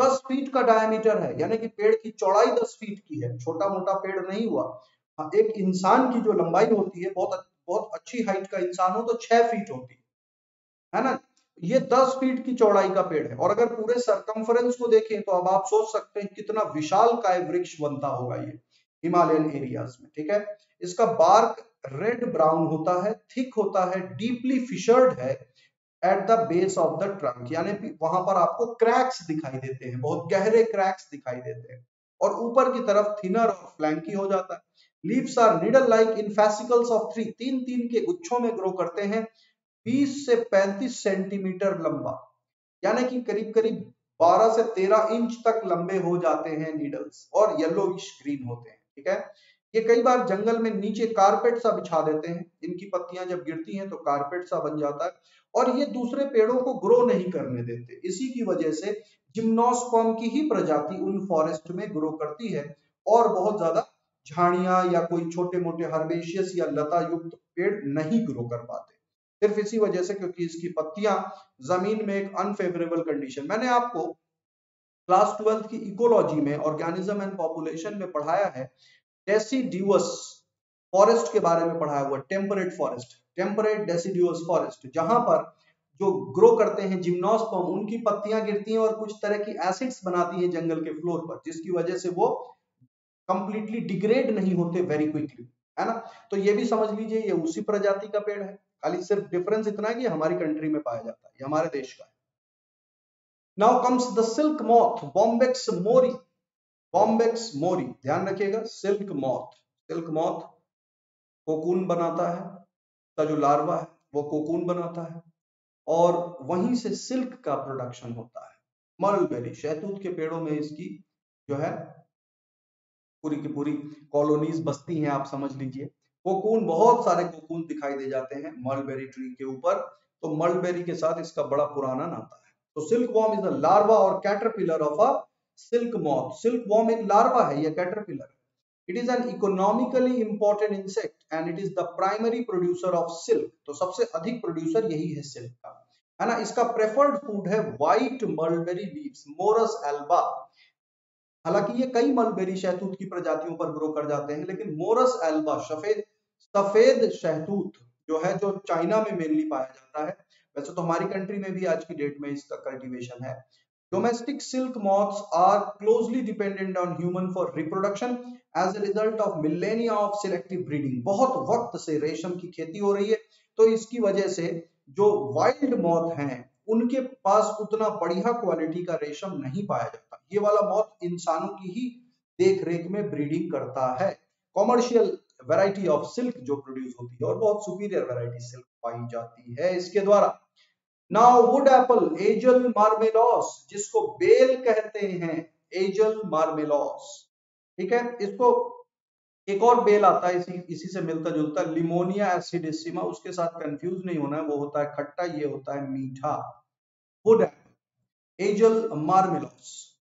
दस फीट का डायमीटर है यानी कि पेड़ की चौड़ाई दस फीट की है। छोटा मोटा पेड़ नहीं हुआ। हाँ, एक इंसान की जो लंबाई होती है बहुत बहुत अच्छी हाइट का इंसान हो तो छह फीट होती है। ना? ये 10 फीट की चौड़ाई का पेड़ है। और अगर पूरे सरकमफ्रेंस को देखें तो अब आप सोच सकते हैं कितना विशाल काय वृक्ष बनता होगा ये हिमालयन एरियाज़ में, ठीक है? इसका बार्क रेड ब्राउन होता है थिक होता है डीपली फिशर्ड है at the base of the trunk यानी वहाँ पर आपको क्रैक्स दिखाई देते हैं, बहुत गहरे क्रैक्स दिखाई देते हैं। और ऊपर की तरफ़ थिनर और फ्लैंकी हो जाता है। Leaves are needle like in fascicles of three तीन तीन के गुच्छों में ग्रो करते हैं 20 से 35 सेंटीमीटर लंबा, यानी कि करीब करीब 12 से 13 इंच तक लंबे हो जाते हैं नीडल्स और येलोइश ग्रीन होते हैं, ठीक है? ये कई बार जंगल में नीचे कारपेट सा बिछा देते हैं, इनकी पत्तियाँ जब गिरती हैं तो कारपेट सा बन जाता है और ये दूसरे पेड़ों को ग्रो नहीं करने देते, इसी की वजह से जिम्नोस्पर्म की ही प्रजाति उन फॉरेस्ट में ग्रो करती है और बहुत ज़्यादा झाड़ियाँ या कोई छोटे मोटे हर्बेशियस या लता युक्त पेड़ नहीं ग्रो कर पाते। सिर्फ़ इसी वजह से क्योंकि इसकी पत्तियाँ ज़मीन में एक अनफेवरेबल कंडीशन मैंने आपको क्लास ट्वेल्थ की इकोलॉजी में ऑर्गेनिज्म एंड पॉपुलेशन में पढ़ाया है डेसीड्यूअस फॉरेस्ट के बारे में पढ़ाया हुआ temperate forest temperate deciduous forest जहाँ पर जो ग्रो करते हैं जिम्नोस्पर्म उनकी पत्तियाँ गिरती हैं और कुछ तरह की एसिड्स बनाती हैं जंगल के फ्लोर पर, जिसकी वजह से वो कंप्लीटली डिग्रेड नहीं होते वेरी क्विकली है ना? तो ये भी समझ लीजिए, ये उसी प्रजाति का पेड़ है। खाली सिर्फ़ डिफरेंस इतना है कि हमारी कंट्री में पाया जाता है, ये हमारे देश का है। Now comes the silk moth Bombyx mori Bombyx mori ध्यान रखिएगा silk moth silk moth cocoon बनाता है का जो लार्वा है, वो कोकून बनाता है, और वहीं से सिल्क का प्रोडक्शन होता है। मलबेरी शहतूत के पेड़ों में इसकी जो है पूरी की पूरी कॉलोनीज बसती हैं, आप समझ लीजिए। कोकून, बहुत सारे कोकून दिखाई दे जाते हैं मलबेरी ट्री के ऊपर। तो मलबेरी के साथ इसका बड़ा पुराना नाता है। तो silk worm is the larva और caterpillar of a silk moth silkworm एक लार्वा है, या caterpillar it is an economically important insect and it is the primary producer of silk तो सबसे अधिक प्रोड्यूसर यही है सिल्क का। है ना? इसका प्रेफर्ड फ़ूड है white mulberry leaves Morus alba हालाँकि ये कई मलबेरी शहतूत की प्रजातियों पर ग्रो कर जाते हैं, लेकिन मोरस एल्बा, सफ़ेद सफ़ेद शहतूत जो है, जो चाइना में मेनली पाया जाता है। वैसे तो हमारी कंट्री में भी आज की डेट में इसका कल्टीवेशन है। Domestic silk moths are closely dependent on human for reproduction as a result of millennia of selective breeding बहुत वक्त से रेशम की खेती हो रही है तो इसकी वजह से जो वाइल्ड मॉथ हैं उनके पास उतना बढ़िया क्वालिटी का रेशम नहीं पाया जाता। ये वाला मॉथ इंसानों की ही देख रेख में ब्रीडिंग करता है। कॉमर्शियल वैरायटी ऑफ़ सिल्क जो प्रोड्यूस होती है और बहुत सुपीरियर वैरायटी सिल्क पाई जाती है इसके द्वारा। Now wood apple Aegle marmelos जिसको बेल कहते हैं एजल मार्मेलॉस ठीक है? इसको एक और बेल आता है, इसी इसी से मिलता जुलता लिमोनिया एसिडिसिमा उसके साथ कंफ्यूज नहीं होना है, वो होता है खट्टा, ये होता है मीठा। Wood apple Aegle marmelos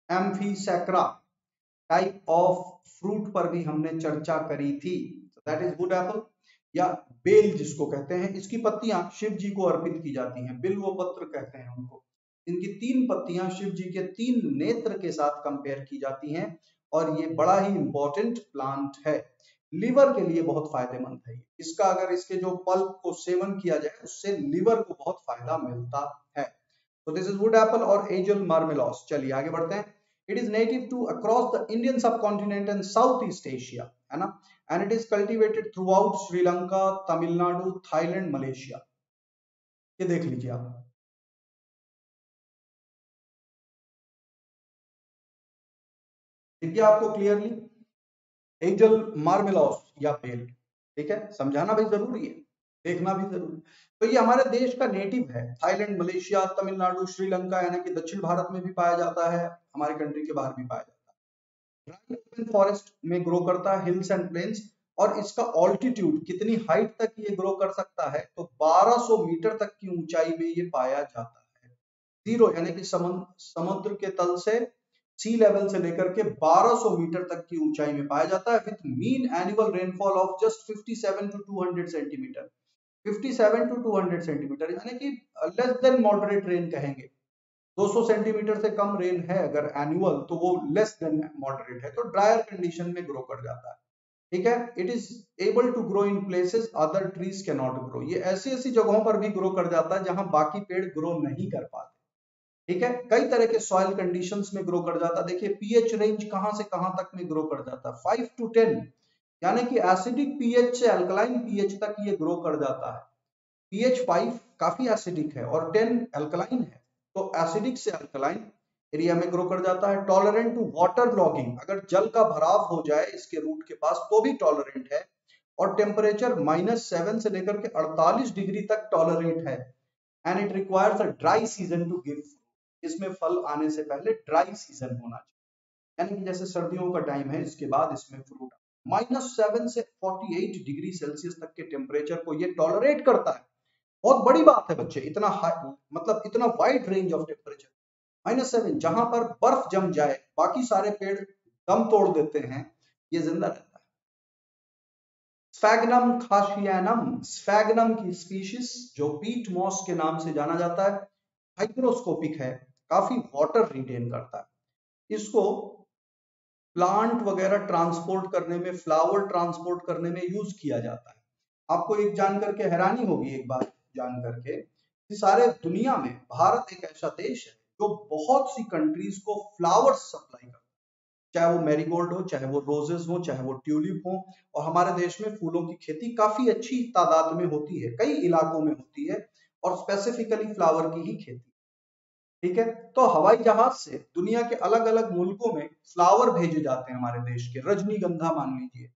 amphisarca type of fruit पर भी हमने चर्चा करी थी। दैट इज़ गुड एप्पल या बेल जिसको कहते हैं, इसकी पत्तियाँ शिव जी को अर्पित की जाती हैं। बिल्व पत्र कहते हैं उनको। इनकी तीन पत्तियाँ शिव जी के तीन नेत्र के साथ कंपेयर की जाती हैं और ये बड़ा ही इंपॉर्टेंट प्लांट है। लीवर के लिए बहुत फ़ायदेमंद है इसका अगर इसके जो पल्प को सेवन किया जाए, उससे लीवर को बहुत फ़ायदा मिलता है। So this is wood apple or angel marmelos. चलिए आगे बढ़ते हैं. It is native to across the Indian subcontinent and Southeast Asia, है ना? It is cultivated throughout Sri Lanka, Tamil Nadu, Thailand, Malaysia. ये देख लीजिए आप. दिख आपको क्लियरली एंजल मार्मेलॉस या पेल ठीक है समझाना भी ज़रूरी है देखना भी ज़रूरी तो ये हमारे देश का नेटिव है। थाईलैंड, मलेशिया, तमिलनाडु, श्रीलंका, यानी कि दक्षिण भारत में भी पाया जाता है, हमारे कंट्री के बाहर भी पाया जाता है। फॉरेस्ट में ग्रो करता है हिल्स एंड प्लेन्स और इसका ऑल्टीट्यूड कितनी हाइट तक ये ग्रो कर सकता है तो 1200 मीटर तक की ऊंचाई में ये पाया जाता है। ज़ीरो यानी कि समुद्र के तल से सी लेवल से लेकर के 1200 मीटर तक की ऊंचाई में पाया जाता है with mean annual rainfall of just 57 to 200 centimetre 57 to 200 centimetre कि लेस देन मॉडरेट रेन कहेंगे। 200 सेंटीमीटर से कम रेन है अगर एनुअल तो वो लेस देन मॉडरेट है तो ड्रायर कंडीशन में ग्रो कर जाता है। ठीक है? It is able to grow in places other trees not grow ये ऐसी ऐसी जगहों पर भी ग्रो कर जाता है जहाँ बाकी पेड़ ग्रो नहीं कर पाते। ठीक है? कई तरह के सॉइल कंडीशंस में ग्रो कर जाता है। देखिए पीएच रेंज कहाँ से कहाँ तक में ग्रो कर जाता है? फाइव टू टेन यानी कि एसिडिक पीएच से अल्कलाइन पीएच तक ये ग्रो कर जाता है। पीएच फाइव काफ़ी एसिडिक है और टेन अल्कलाइन है। तो एसिडिक से अल्कलाइन एरिया में ग्रो कर जाता है। टॉलरेंट टू वाटर लॉगिंग अगर जल का भराव हो जाए इसके रूट के पास तो भी टॉलरेंट है। और टेम्परेचर माइनस सेवन से लेकर के 48 डिग्री तक टॉलरेंट है। And it requires a dry season to give इसमें फल आने से पहले ड्राई सीज़न होना चाहिए। यानी कि जैसे सर्दियों का टाइम है, इसके बाद इसमें फ्रूट माइनस सेवन से 48 डिग्री सेल्सियस तक के टेम्परेचर को ये टॉलरेट करता है। बहुत बड़ी बात है बच्चे, इतना मतलब इतना wide range of temperature minus seven, जहाँ पर बर्फ़ जम जाए, बाकी सारे पेड़ दम तोड़ देते हैं, ये ज़िंदा रहता है। स्फैगनम खाशियानम स्फैगनम की स्पीशीज जो पीट मॉस के नाम से जाना जाता है हाइग्रोस्कोपिक है, काफ़ी वाटर रिटेन करता है। इसको प्लांट वगैरह ट्रांसपोर्ट करने में, फ्लावर ट्रांसपोर्ट करने में यूज़ किया जाता है। आपको एक जानकर के हैरानी होगी, एक बात जान करके कि सारे दुनिया में भारत एक ऐसा देश है जो बहुत सी कंट्रीज़ को फ्लावर्स सप्लाई करता है। चाहे वो मैरीगोल्ड हो, चाहे वो रोजेस हो, चाहे वो ट्यूलिप हो, और हमारे देश में फूलों की खेती काफ़ी अच्छी तादाद में होती है, कई इलाकों में होती है, और स्पेसिफिकली फ्लावर की ही खेती। ठीक है? तो हवाई जहाज़ से दुनिया के अलग अलग मुल्कों में फ्लावर भेजे जाते हैं हमारे देश के। रजनीगंधा मान लीजिए।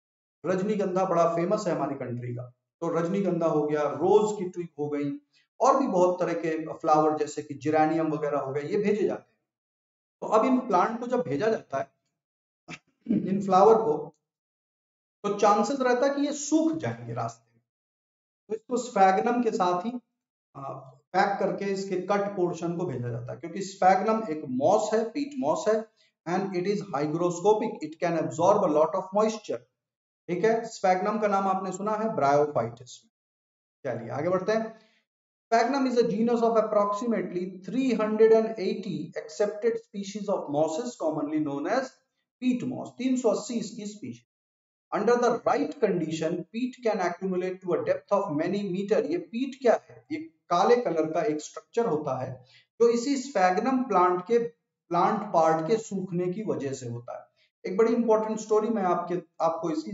रजनीगंधा बड़ा फ़ेमस है हमारी कंट्री का। तो रजनीगंधा हो गया रोज की ट्विक हो गई, और भी बहुत तरह के फ्लावर जैसे कि जिरानियम वगैरह हो गए ये भेजे जाते हैं। तो अब इन प्लांट को जब भेजा जाता है, इन फ्लावर को तो चांसेस रहता है कि ये सूख जाएँगे रास्ते में। तो इसको स्फैगनम के साथ ही पैक करके इसके कट पोर्शन को भेजा जाता है, क्योंकि स्फैग्नम एक मॉस है पीट मॉस है and it is hygroscopic it can absorb lot of moisture ठीक है? स्फैग्नम का नाम आपने सुना है ब्रायोफाइटिस चलिए, आगे बढ़ते हैं। Sphagnum is a genus of approximately 380 accepted species of mosses commonly known as peat moss 380 इसकी species under the right condition peat can accumulate to a depth of many metre ये पीट क्या है? ये काले कलर का एक स्ट्रक्चर होता है, जो इसी स्पैगनम प्लांट के प्लांट पार्ट के सूखने की वजह से होता है। एक बड़ी इंपॉर्टेंट स्टोरी मैं आपके, आपको इसी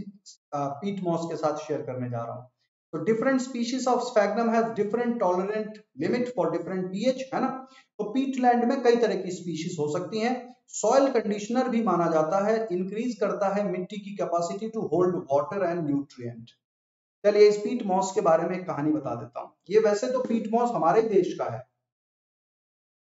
पीट मॉस के साथ शेयर करने जा रहा हूँ। तो different species of sphagnum has different tolerant limit for different pH है ना? तो पीटलैंड में कई तरह की स्पीशीज हो सकती हैं। सॉइल कंडीशनर भी माना जाता है इंक्रीज करता है मिट्टी की capacity to hold water and nutrient चलिए इस पीट मॉस के बारे में एक कहानी बता देता हूँ। ये वैसे तो पीट मॉस हमारे देश का है।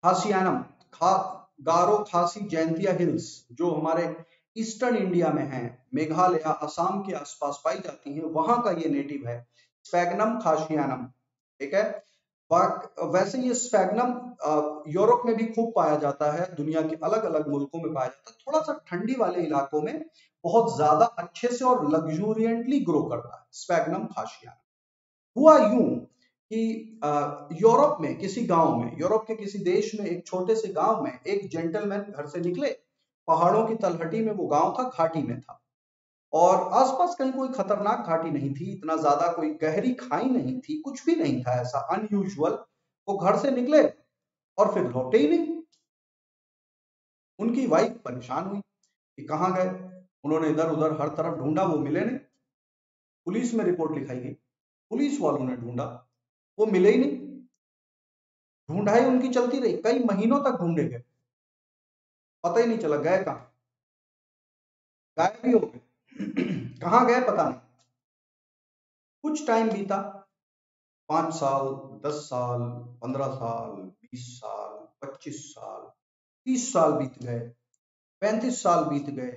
हासियानम खा, गारो खासी जयंतिया हिल्स, जो हमारे ईस्टर्न इंडिया में है, मेघालय असम के आसपास पाई जाती है, वहाँ का ये नेटिव है। स्पैगनम खासियानम ठीक है? वैसे ये स्पैगनम यूरोप में भी खूब पाया जाता है, दुनिया के अलग अलग मुल्कों में पाया जाता है। थोड़ा सा ठंडी वाले इलाकों में बहुत ज़्यादा अच्छे से और लग्जूरियंटली ग्रो करता है स्पैगनम खासिया हुआ यूँ कि यूरोप में किसी गाँव में, यूरोप के किसी देश में, एक छोटे से गाँव में एक जेंटलमैन घर से निकले, पहाड़ों की तलहटी में वो गाँव था, घाटी में था। और आसपास कहीं कोई खतरनाक घाटी नहीं थी, इतना ज़्यादा कोई गहरी खाई नहीं थी, कुछ भी नहीं था ऐसा अनयूजल वो घर से निकले और फिर लौटे ही नहीं। उनकी वाइफ परेशान हुई कि कहाँ गए? उन्होंने इधर उधर हर तरफ़ ढूंढा, वो मिले नहीं। पुलिस में रिपोर्ट लिखाई गई। पुलिस वालों ने ढूंढा, वो मिले ही नहीं। ढूंढाई उनकी चलती रही, कई महीनों तक ढूंढे गए। पता ही नहीं चला, गए कहा? गायब भी हो गए। [clears throat] कहाँ गए पता नहीं। कुछ टाइम बीता। पाँच साल, दस साल, पंद्रह साल, बीस साल, पच्चीस साल, तीस साल बीत गए, पैंतीस साल बीत गए,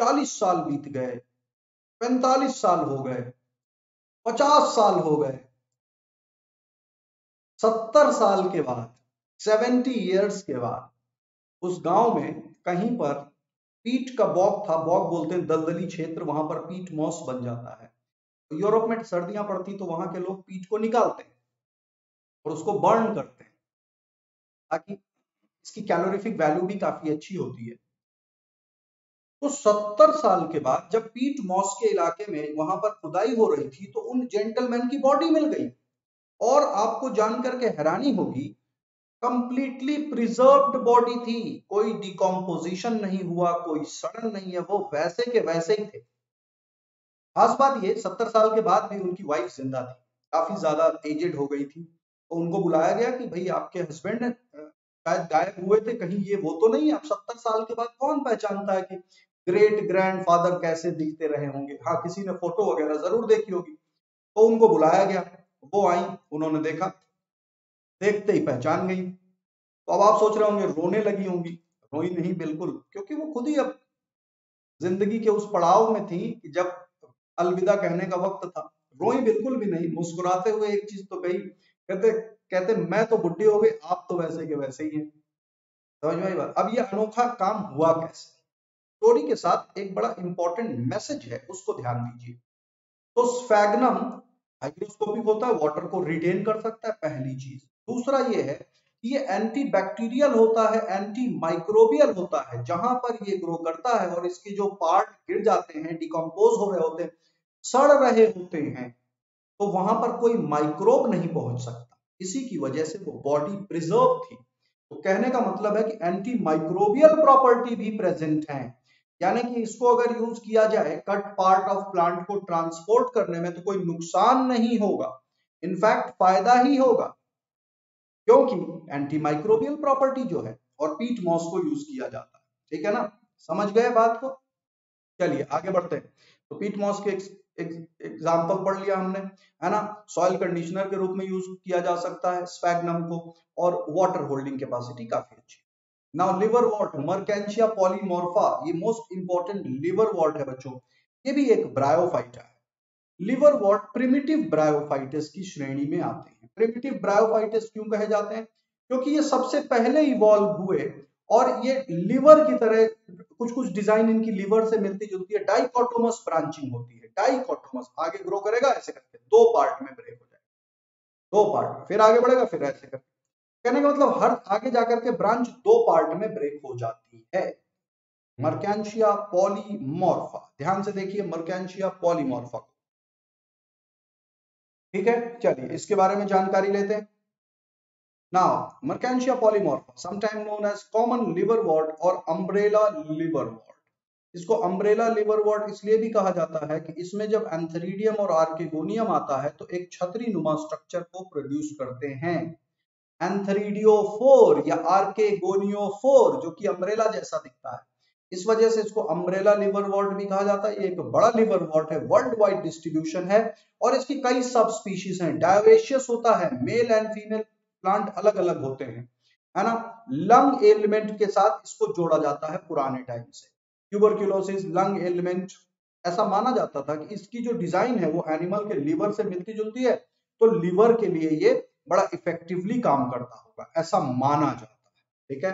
चालीस साल बीत गए, पैंतालीस साल हो गए, पचास साल हो गए। सत्तर साल के बाद सेवेंटी इयर्स के बाद, उस गाँव में कहीं पर पीठ का बॉक था बॉक बोलते हैं दलदली क्षेत्र, वहाँ पर पीठ मॉस बन जाता है। यूरोप में सर्दियाँ पड़ती तो वहाँ के लोग पीठ को निकालते हैं और उसको बर्न करते हैं। ताकि इसकी कैलोरीफिक वैल्यू भी काफ़ी अच्छी होती है। तो सत्तर साल के बाद जब पीट मॉस के इलाके में वहाँ पर खुदाई हो रही थी तो उन जेंटलमैन की बॉडी मिल गई और आपको जानकर के हैरानी होगी कंप्लीटली प्रिजर्व्ड बॉडी थी। कोई डिकम्पोजिशन नहीं हुआ, कोई सड़न नहीं है, वो वैसे के वैसे ही थे। खास बात ये, सत्तर साल के बाद भी उनकी वाइफ ज़िंदा थी। काफ़ी ज़्यादा एजेड हो गई थी। तो उनको बुलाया गया कि भाई, आपके हस्बैंड शायद गायब हुए थे कहीं, ये वो तो नहीं अब सत्तर साल के बाद कौन पहचानता है कि ग्रेट ग्रैंड फादर कैसे दिखते रहे होंगे? हाँ किसी ने फ़ोटो वगैरह ज़रूर देखी होगी। तो उनको बुलाया गया। वो आई, उन्होंने देखा। देखते ही पहचान गई। तो अब आप सोच रहे होंगे, रोने लगी होंगी। रोई नहीं बिल्कुल, क्योंकि वो खुद ही अब ज़िंदगी के उस पड़ाव में थी कि जब अलविदा कहने का वक्त था, रोई बिल्कुल भी नहीं, मुस्कुराते हुए एक चीज़ तो कही, कहते कहते, मैं तो बुढ़ी हो गई, आप तो वैसे के वैसे ही हैं। समझ में बात? अब ये अनोखा काम हुआ कैसे? स्टोरी के साथ एक बड़ा इंपॉर्टेंट मैसेज है, उसको ध्यान दीजिए। तो स्फैगनम हाइग्रोस्कोपिक होता है, वाटर को रिटेन कर सकता है, पहली चीज़। दूसरा ये है कि ये एंटी बैक्टीरियल होता है एंटी माइक्रोबियल होता है, जहाँ पर ये ग्रो करता है और इसके जो पार्ट गिर जाते हैं डिकम्पोज हो रहे होते हैं, सड़ रहे होते हैं तो वहाँ पर कोई माइक्रोब नहीं पहुँच सकता। इसी की वजह से वो बॉडी प्रिजर्व थी। तो कहने का मतलब है कि एंटी माइक्रोबियल प्रॉपर्टी भी प्रेजेंट है। यानी कि इसको अगर यूज़ किया जाए कट पार्ट ऑफ़ प्लांट को ट्रांसपोर्ट करने में तो कोई नुकसान नहीं होगा। इनफैक्ट फ़ायदा ही होगा। क्योंकि एंटी माइक्रोबियल प्रॉपर्टी जो है और पीट मॉस को यूज़ किया जाता है। ठीक है ना? समझ गए बात को? चलिए, आगे बढ़ते हैं। तो पीट मॉस के एग्ज़ाम्पल पढ़ लिया हमने, है ना? सॉइल कंडीशनर के रूप में यूज़ किया जा सकता है स्पैगनम को और वाटर होल्डिंग कैपेसिटी काफ़ी अच्छी। Now liverwort Marchantia polymorpha ये मोस्ट इंपॉर्टेंट लिवर वॉट है बच्चों। ये भी एक ब्रायोफाइटा है। लिवर वॉट प्रिमिटिव ब्रायोफाइटिस की श्रेणी में आते हैं। प्रिमिटिव ब्रायोफाइटिस क्यों कहे जाते हैं? क्योंकि ये सबसे पहले इवॉल्व हुए और ये लिवर की तरह कुछ कुछ डिज़ाइन इनकी लिवर से मिलती जुलती है। डाइकोटोमस ब्रांचिंग होती है। डाइकोटोमस आगे ग्रो करेगा, ऐसे करके दो पार्ट में ब्रेक हो जाएगा। दो पार्ट में। फिर आगे बढ़ेगा, फिर ऐसे करके। कहने का मतलब हर आगे जाकर के ब्रांच दो पार्ट में ब्रेक हो जाती है। मर्कैंशिया पॉलीमोर्फा। ध्यान से देखिए मर्कैंशिया पॉलीमोर्फा ठीक है? चलिए, इसके बारे में जानकारी लेते हैं। Polymorpha sometime known as common liverwort और अम्ब्रेला लिवर वॉर्ड इसको अम्ब्रेला लिवर वॉर्ड इसलिए भी कहा जाता है कि इसमें जब एंथरीडियम और आर्केगोनियम आता है तो एक छतरी नुमा स्ट्रक्चर को प्रोड्यूस करते हैं। एंथरीडियोफोर या आर्केगोनियोफोर जो कि अम्ब्रेला जैसा दिखता है। इस वजह से इसको अम्ब्रेला लिवर वॉर्ड भी कहा जाता है। ये एक बड़ा लिवर वॉर्ड है वर्ल्ड वाइड डिस्ट्रीब्यूशन है और इसकी कई सब स्पीशीज हैं। डायोवेशियस होता है मेल एंड फीमेल प्लांट अलग अलग होते हैं, है ना? लंग एलिमेंट के साथ इसको जोड़ा जाता है पुराने टाइम से। ट्यूबरक्यूलोसिस लंग एलिमेंट ऐसा माना जाता था कि इसकी जो डिज़ाइन है वो एनिमल के लिवर से मिलती जुलती है तो लिवर के लिए ये बड़ा इफेक्टिवली काम करता होगा। ऐसा माना जाता ठीक है?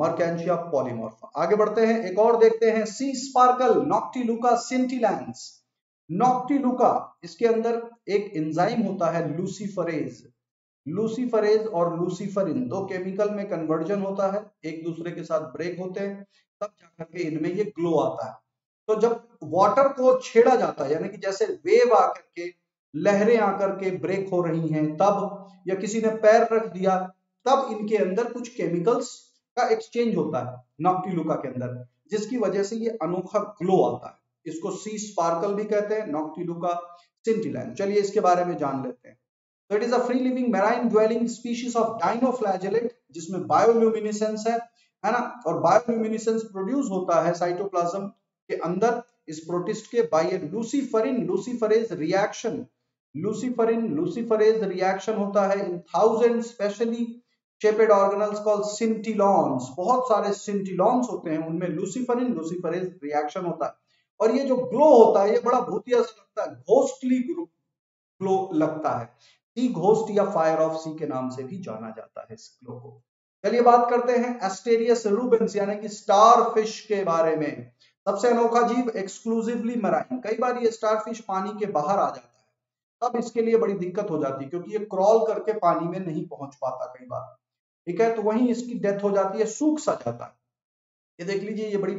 मर्केंशिया पॉलीमोर्फा आगे बढ़ते हैं, एक और देखते हैं सी स्पार्कल नॉक्टिलुका सिंटिलैंस नॉक्टिलुका इसके अंदर एक एंजाइम होता है लूसीफरेज लूसीफरेज और लूसीफरिन दो केमिकल में कन्वर्जन होता है, एक दूसरे के साथ ब्रेक होते हैं, तब जाकर के इनमें ये ग्लो आता है। तो जब वाटर को छेड़ा जाता है, यानी कि जैसे वेव आकर के, लहरें आकर के ब्रेक हो रही हैं, तब या किसी ने पैर रख दिया तब इनके अंदर कुछ केमिकल्स का एक्सचेंज होता है, नॉक्टिलुका के अंदर, जिसकी वजह से ये अनोखा ग्लो आता है। इसको सी स्पार्कल भी कहते हैं, नॉक्टिलुका सिंटिलैन चलिए इसके बारे में जान लेते हैं। तो it is a free living marine dwelling species of dinoflagellate जिसमें बायोल्यूमिनेसेंस है है ना? और बायोल्यूमिनेसेंस प्रोड्यूस होता है साइटोप्लाज्म के अंदर, इस प्रोटिस्ट के by luciferin luciferase reaction luciferin luciferase reaction होता है in thousand specially shaped organelles called scintillons बहुत सारे सिंटिलॉन्स होते हैं, उनमें लूसीफरिन लूसीफरेज रिएक्शन होता है। और ये जो ग्लो होता है, ये बड़ा भूतिया सा लगता है घोस्टली ग्लो लगता है। सी घोस्ट या फायर ऑफ़ सी के नाम से भी जाना जाता है इस ग्लो को। चलिए बात करते हैं एस्टेरियस रूबेंस यानी कि स्टार फ़िश के बारे में। सबसे अनोखा जीव एक्सक्लूसिवली मराइन कई बार ये स्टार फ़िश पानी के बाहर आ जाता है। तब इसके लिए बड़ी दिक्कत हो जाती है, क्योंकि ये क्रॉल करके पानी में नहीं पहुँच पाता कई बार। ठीक है? तो वहीं इसकी डेथ हो जाती है, सूख सा जाता है। ये देख लीजिए, ये बड़ी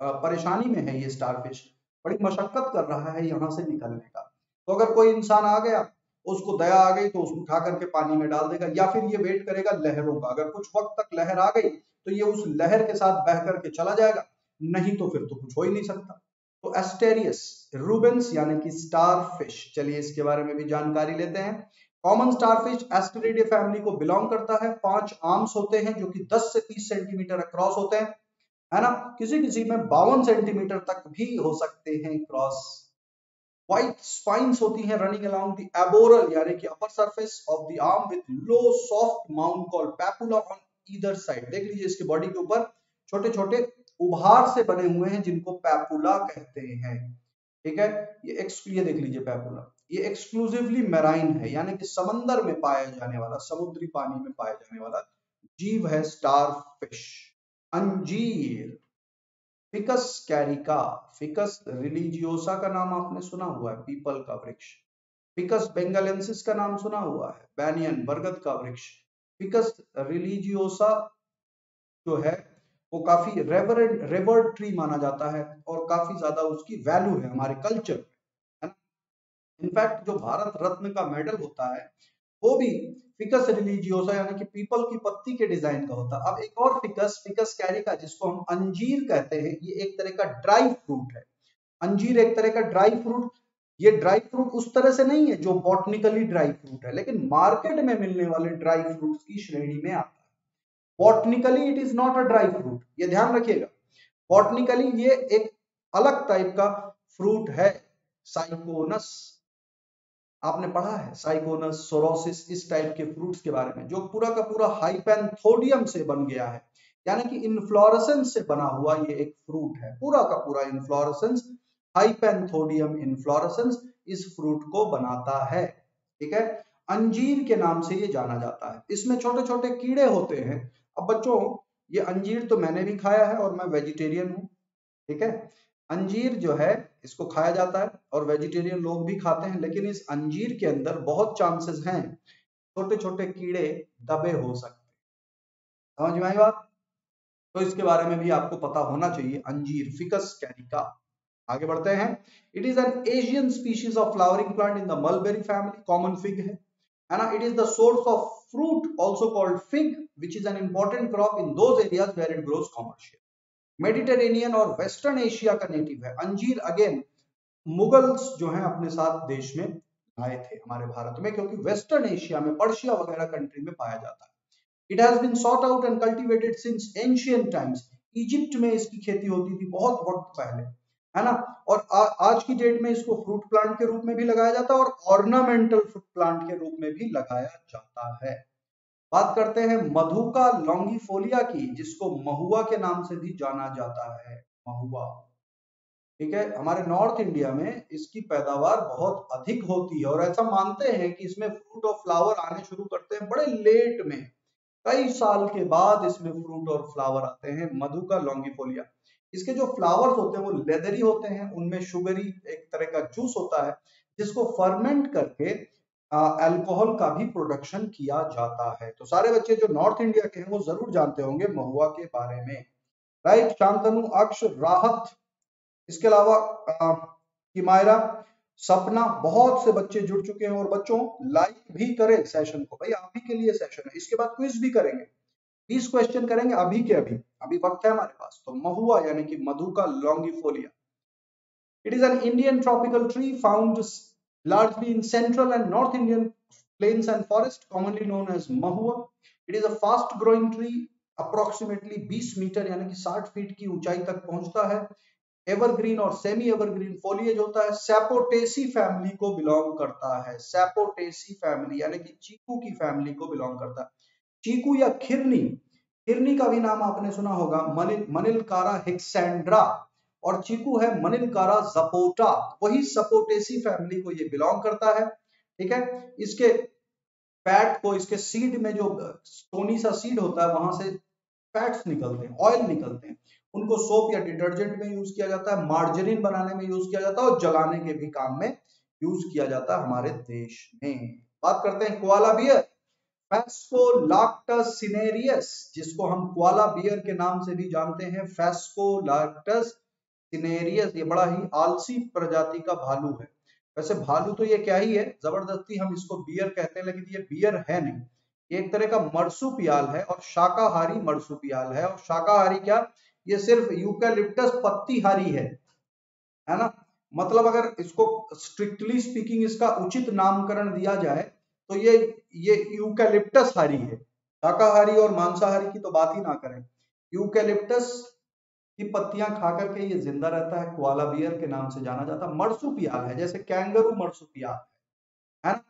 परेशानी में है ये स्टार फ़िश बड़ी मशक्कत कर रहा है यहाँ से निकलने का। तो अगर कोई इंसान आ गया, उसको दया आ गई तो उसको उठा करके पानी में डाल देगा, या फिर ये वेट करेगा लहरों का। अगर कुछ वक्त तक लहर आ गई तो ये उस लहर के साथ बह करके चला जाएगा। नहीं तो फिर तो कुछ हो ही नहीं सकता। तो एस्टेरियस रूबेंस यानी कि स्टार फ़िश चलिए इसके बारे में भी जानकारी लेते हैं। Common starfish Asteridae family को बिलोंग करता है। पाँच आर्म्स होते हैं जो कि 10 से 30 सेंटीमीटर क्रॉस होते हैं, है ना? किसी किसी में बावन सेंटीमीटर तक भी हो सकते हैं क्रॉस व्हाइट स्पाइंस होती हैं रनिंग अलोंग द एबोरल यानी कि upper surface of the arm with low soft mount called papula on either side देख लीजिए इसके बॉडी के ऊपर। छोटे छोटे उभार से बने हुए हैं जिनको पैपुला कहते हैं। ठीक है? ये ये देख लीजिए पैपुला ये एक्सक्लूसिवली मेराइन है, यानी कि समंदर में पाया जाने वाला, समुद्री पानी में पाया जाने वाला जीव है स्टार फ़िश अंजीर फिकस कैरिका फिकस रिलीजियोसा का नाम आपने सुना हुआ है पीपल का वृक्ष फिकस बेंगलेंसिस का नाम सुना हुआ है बैनियन बरगद का वृक्ष फिकस रिलीजियोसा जो है, वो काफ़ी रेवरेंट रेवर्ड ट्री माना जाता है और काफ़ी ज़्यादा उसकी वैल्यू है हमारे कल्चर ना इनफैक्ट जो भारत रत्न का मेडल होता है, वो भी फिकस रिलीजियोसा यानी कि पीपल की पत्ती के डिज़ाइन का होता है। अब एक और फिकस फिकस कैरिका जिसको हम अंजीर कहते हैं, ये एक तरह का ड्राई फ्रूट है। अंजीर एक तरह का ड्राई फ्रूट ये ड्राई फ्रूट उस तरह से नहीं है जो बॉटनिकली ड्राई फ्रूट है, लेकिन मार्केट में मिलने वाले ड्राई फ्रूट्स की श्रेणी में आता है। Botanically it is not a dry fruit ये ध्यान रखिएगा। बॉटनिकली ये एक अलग टाइप का फ्रूट है साइकोनस आपने पढ़ा है साइकोनस सोरोसिस इस टाइप के फ्रूट्स के बारे में, जो पूरा का पूरा हाइपेंथोडियम से बन गया है। यानी कि इन्फ्लोरेसेंस से बना हुआ ये एक फ्रूट है। पूरा का पूरा इन्फ्लोरेसेंस हाइपेंथोडियम इन्फ्लोरेसेंस इस फ्रूट को बनाता है। ठीक है? अंजीर के नाम से ये जाना जाता है। इसमें छोटे छोटे कीड़े होते हैं। अब बच्चों, ये अंजीर तो मैंने भी खाया है और मैं वेजिटेरियन हूँ। ठीक है? अंजीर जो है इसको खाया जाता है और वेजिटेरियन लोग भी खाते हैं, लेकिन इस अंजीर के अंदर बहुत चांसेस हैं छोटे छोटे कीड़े दबे हो सकते समझ में बात? तो इसके बारे में भी आपको पता होना चाहिए, अंजीर फिकस कैनिका। आगे बढ़ते हैं। It is an Asian species of flowering plant in the mulberry family common fig है। है ना? It is the source of fruit also called fig which is an important crop in those areas where it grows commercial Mediterranean और वेस्टर्न एशिया का नेटिव है। अंजीर अगेन मुगल्स जो हैं अपने साथ देश में आए थे हमारे भारत में क्योंकि वेस्टर्न एशिया में पर्शिया वगैरह कंट्री में पाया जाता है। It has been sought out and cultivated since ancient times Egypt में इसकी खेती होती थी बहुत वक्त पहले है ना? और आ, आज की डेट में इसको फ्रूट प्लांट के रूप में भी लगाया जाता है और ऑर्नामेंटल फ्रूट प्लांट के रूप में भी लगाया जाता है। बात करते हैं मधुका लॉन्गिफोलिया की, जिसको महुआ के नाम से भी जाना जाता है, महुआ। ठीक है? हमारे नॉर्थ इंडिया में इसकी पैदावार बहुत अधिक होती है और ऐसा मानते हैं कि इसमें फ्रूट और फ्लावर आने शुरू करते हैं बड़े लेट में। कई साल के बाद इसमें फ्रूट और फ्लावर आते हैं मधु का लॉन्गिफोलिया। इसके जो फ्लावर्स होते हैं वो लेदरी होते हैं, उनमें शुगरी एक तरह का जूस होता है, जिसको फर्मेंट करके अल्कोहल का भी प्रोडक्शन किया जाता है। तो सारे बच्चे जो नॉर्थ इंडिया के हैं, वो ज़रूर जानते होंगे महुआ के बारे में। राइट शांतनु, अक्ष, राहत, इसके अलावा किमायरा सपना, बहुत से बच्चे जुड़ चुके हैं और बच्चों लाइक भी करें सेशन को। भाई, आप ही के लिए सेशन है। इसके बाद क्विज भी करेंगे। बीस क्वेश्चन करेंगे अभी के अभी। अभी वक्त है हमारे पास। तो महुआ, यानी कि Madhuca longifolia it is an Indian tropical tree found largely in central and north Indian plains and forest, commonly known as mahua. It is a fast growing tree, approximately 20 metre यानी कि 60 फीट की ऊंचाई तक पहुँचता है। एवरग्रीन और सेमी एवरग्रीन फोलिएज होता है। सेपोटेसी फैमिली को बिलोंग करता है। सेपोटेसी फैमिली यानी कि चीकू की फैमिली को बिलोंग करता है। चीकू या खिरनी खिरनी का भी नाम आपने सुना होगा। मनिल मनिलकारा हिक्सेंड्रा। और चीकू है मनिलकारा जपोटा वही सपोटेसी फैमिली को ये बिलोंग करता है, ठीक है? इसके पैट को, इसके सीड में जो स्टोनी सा सीड होता है, वहाँ से फैट्स निकलते हैं, ऑयल निकलते हैं। उनको सोप या डिटर्जेंट में यूज़ किया जाता है, मार्जरीन बनाने में यूज़ किया जाता है, और जलाने के भी काम में यूज़ किया जाता है हमारे देश में। बात करते हैं कोआला बियर। फेस्कोलाक्टस सिनेरियस, जिसको हम कोआला बियर के नाम से भी जानते हैं। फेस्कोलाक्टस सिनेरियस, ये बड़ा ही आलसी प्रजाति का भालू है। वैसे भालू तो ये क्या ही है, ज़बरदस्ती हम इसको बियर कहते हैं, लेकिन ये बियर है नहीं। ये एक तरह का मरसुपियाल है और शाकाहारी मरसुपियाल है। और शाकाहारी क्या, ये सिर्फ़ यूकैलिप्टस पत्तीहारी है है ना? मतलब अगर इसको स्ट्रिक्टली स्पीकिंग इसका उचित नामकरण दिया जाए तो ये ये यूकैलिप्टस हारी है। शाकाहारी और मांसाहारी की तो बात ही ना करें। यूकैलिप्टस की पत्तियाँ खा करके ये ज़िंदा रहता है, कोआला बियर के नाम से जाना जाता है मरसुपियाल है, जैसे कैंगरू मरसुपियाल है। ना?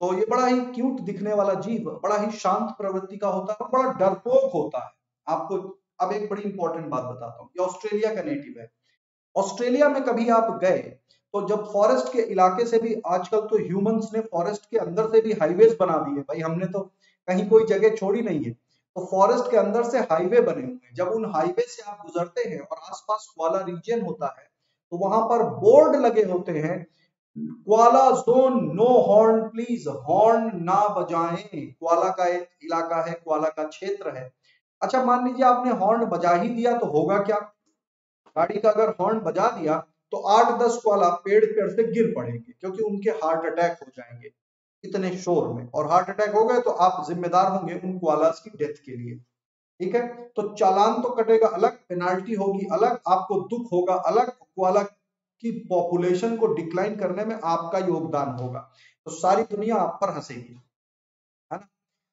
तो ये बड़ा ही क्यूट दिखने वाला जीव, बड़ा ही शांत प्रवृत्ति का होता है और बड़ा डरपोक होता है। आपको अब एक बड़ी इंपॉर्टेंट बात बताता हूँ, ये ऑस्ट्रेलिया का नेटिव है। ऑस्ट्रेलिया में कभी आप गए तो जब फॉरेस्ट के इलाके से भी, आजकल तो ह्यूमंस ने फॉरेस्ट के अंदर से भी हाईवेज बना दिए भाई हमने तो कहीं कोई जगह छोड़ी नहीं है। तो फॉरेस्ट के अंदर से हाईवे बने हुए हैं। जब उन हाईवे से आप गुजरते हैं और आसपास वाला रीजन होता है तो वहाँ पर बोर्ड लगे होते हैं। Koala zone no horn please horn ना बजाएँ। क्वाला का एक इलाका है क्वाला का क्षेत्र है। अच्छा मान लीजिए आपने हॉर्न बजा ही दिया तो होगा क्या? गाड़ी का अगर हॉर्न बजा दिया तो आठ दस वाला पेड़ पेड़ से गिर पड़ेंगे, क्योंकि उनके हार्ट अटैक हो जाएँगे। इतने शोर में। और हार्ट अटैक हो गए तो आप जिम्मेदार होंगे उन क्वालास की डेथ के लिए। ठीक है? तो चालान तो कटेगा अलग, पेनाल्टी होगी अलग, आपको दुख होगा अलग, क्वाला की पॉपुलेशन को डिक्लाइन करने में आपका योगदान होगा। तो सारी दुनिया आप पर हंसेगी। है ना?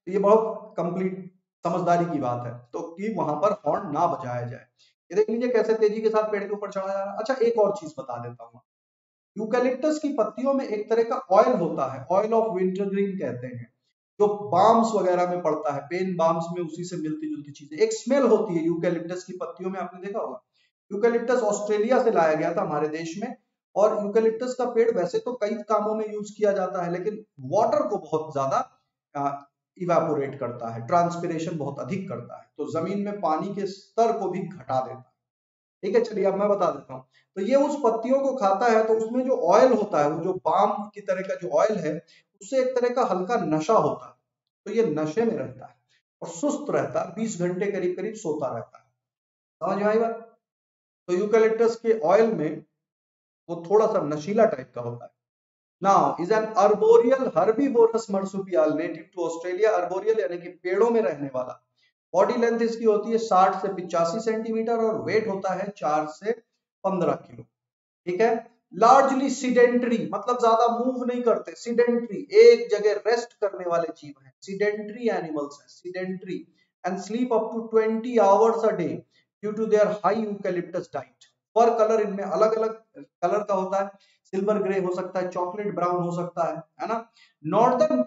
तो ये बहुत कंप्लीट समझदारी की बात है। तो कि वहाँ पर हॉर्न ना बजाया जाए। ये देख लीजिए कैसे तेज़ी के साथ पेड़ के ऊपर चढ़ा जा रहा है। अच्छा एक और चीज़ बता देता हूँ। यूकैलिप्टस की पत्तियों में एक तरह का ऑयल होता है ऑयल ऑफ़ विंटर ग्रीन कहते हैं, जो बाम्स वगैरह में पड़ता है पेन बाम्स में उसी से मिलती जुलती चीज़ें। एक स्मेल होती है यूकैलिप्टस की पत्तियों में, आपने देखा होगा। यूकैलिप्टस ऑस्ट्रेलिया से लाया गया था हमारे देश में, और यूकेलिप्टस का पेड़ वैसे तो कई कामों में यूज़ किया जाता है, लेकिन वाटर को बहुत ज़्यादा इवेपोरेट करता है ट्रांसपिरेशन बहुत अधिक करता है। तो ज़मीन में पानी के स्तर को भी घटा देता है। ठीक है, चलिए अब मैं बता देता हूँ। तो ये उस पत्तियों को खाता है तो उसमें जो ऑयल होता है, वो जो बाम की तरह का जो ऑयल है, उससे एक तरह का हल्का नशा होता है। तो ये नशे में रहता है और सुस्त रहता है, बीस घंटे करीब करीब सोता रहता है। समझ में आई बात? तो यूकलिप्टस के ऑयल में वो थोड़ा सा नशीला टाइप का होता है। Now, is an arboreal herbivorous marsupial native to Australia. Arboreal यानी कि पेड़ों में रहने वाला। बॉडी लेंथ इसकी होती है 60 से पिचासी सेंटीमीटर और वेट होता है 4 से 15 किलो। ठीक है? लार्जली सीडेंट्री मतलब ज़्यादा मूव नहीं करते। सीडेंट्री एक जगह रेस्ट करने वाले जीव हैं। सीडेंट्री एनिमल्स हैं। Sedentary and sleep up to 20 hours a day due to their high eucalyptus diet पर कलर इनमें अलग अलग कलर का होता है। सिल्वर ग्रे हो सकता है चॉकलेट ब्राउन हो सकता है है ना? नॉर्दर्न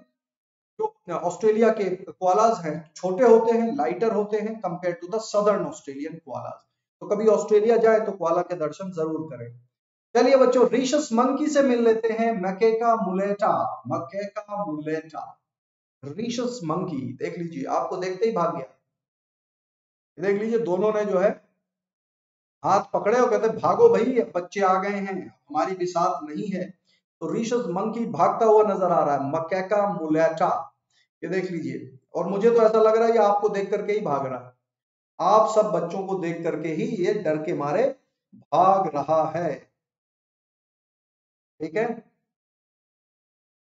जो ऑस्ट्रेलिया के क्वालाज हैं, छोटे होते हैं लाइटर होते हैं compare to the southern Australian koalas तो कभी ऑस्ट्रेलिया जाए तो क्वाला के दर्शन ज़रूर करें। चलिए बच्चों रिशस मंकी से मिल लेते हैं मकेका मुलेटा। मकेका मुलेटा। रिशस मंकी देख लीजिए, आपको देखते ही भाग गया। देख लीजिए, दोनों ने जो है हाथ पकड़े और कहते भागो भाई बच्चे आ गए हैं, हमारी भी साथ नहीं है। तो रिशस मंकी भागता हुआ नज़र आ रहा है, मकेका मुलेटा। ये देख लीजिए, और मुझे तो ऐसा लग रहा है ये आपको देख करके ही भाग रहा है। आप सब बच्चों को देख करके ही ये डर के मारे भाग रहा है। ठीक है?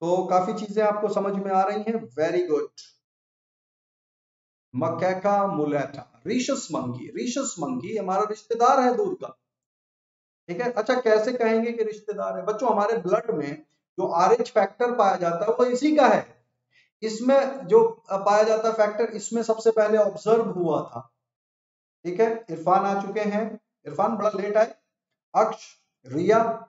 तो काफ़ी चीज़ें आपको समझ में आ रही हैं। Very good Macaca mulatta rhesus monkey rhesus monkey हमारा रिश्तेदार है दूर का। ठीक है? अच्छा कैसे कहेंगे कि रिश्तेदार है? बच्चों, हमारे ब्लड में जो आर एच फैक्टर पाया जाता है वो इसी का है। इसमें जो पाया जाता फैक्टर इसमें सबसे पहले ऑब्ज़र्व हुआ था। ठीक है? इरफान आ चुके हैं। इरफान, बड़ा लेट आए। अक्ष, रिया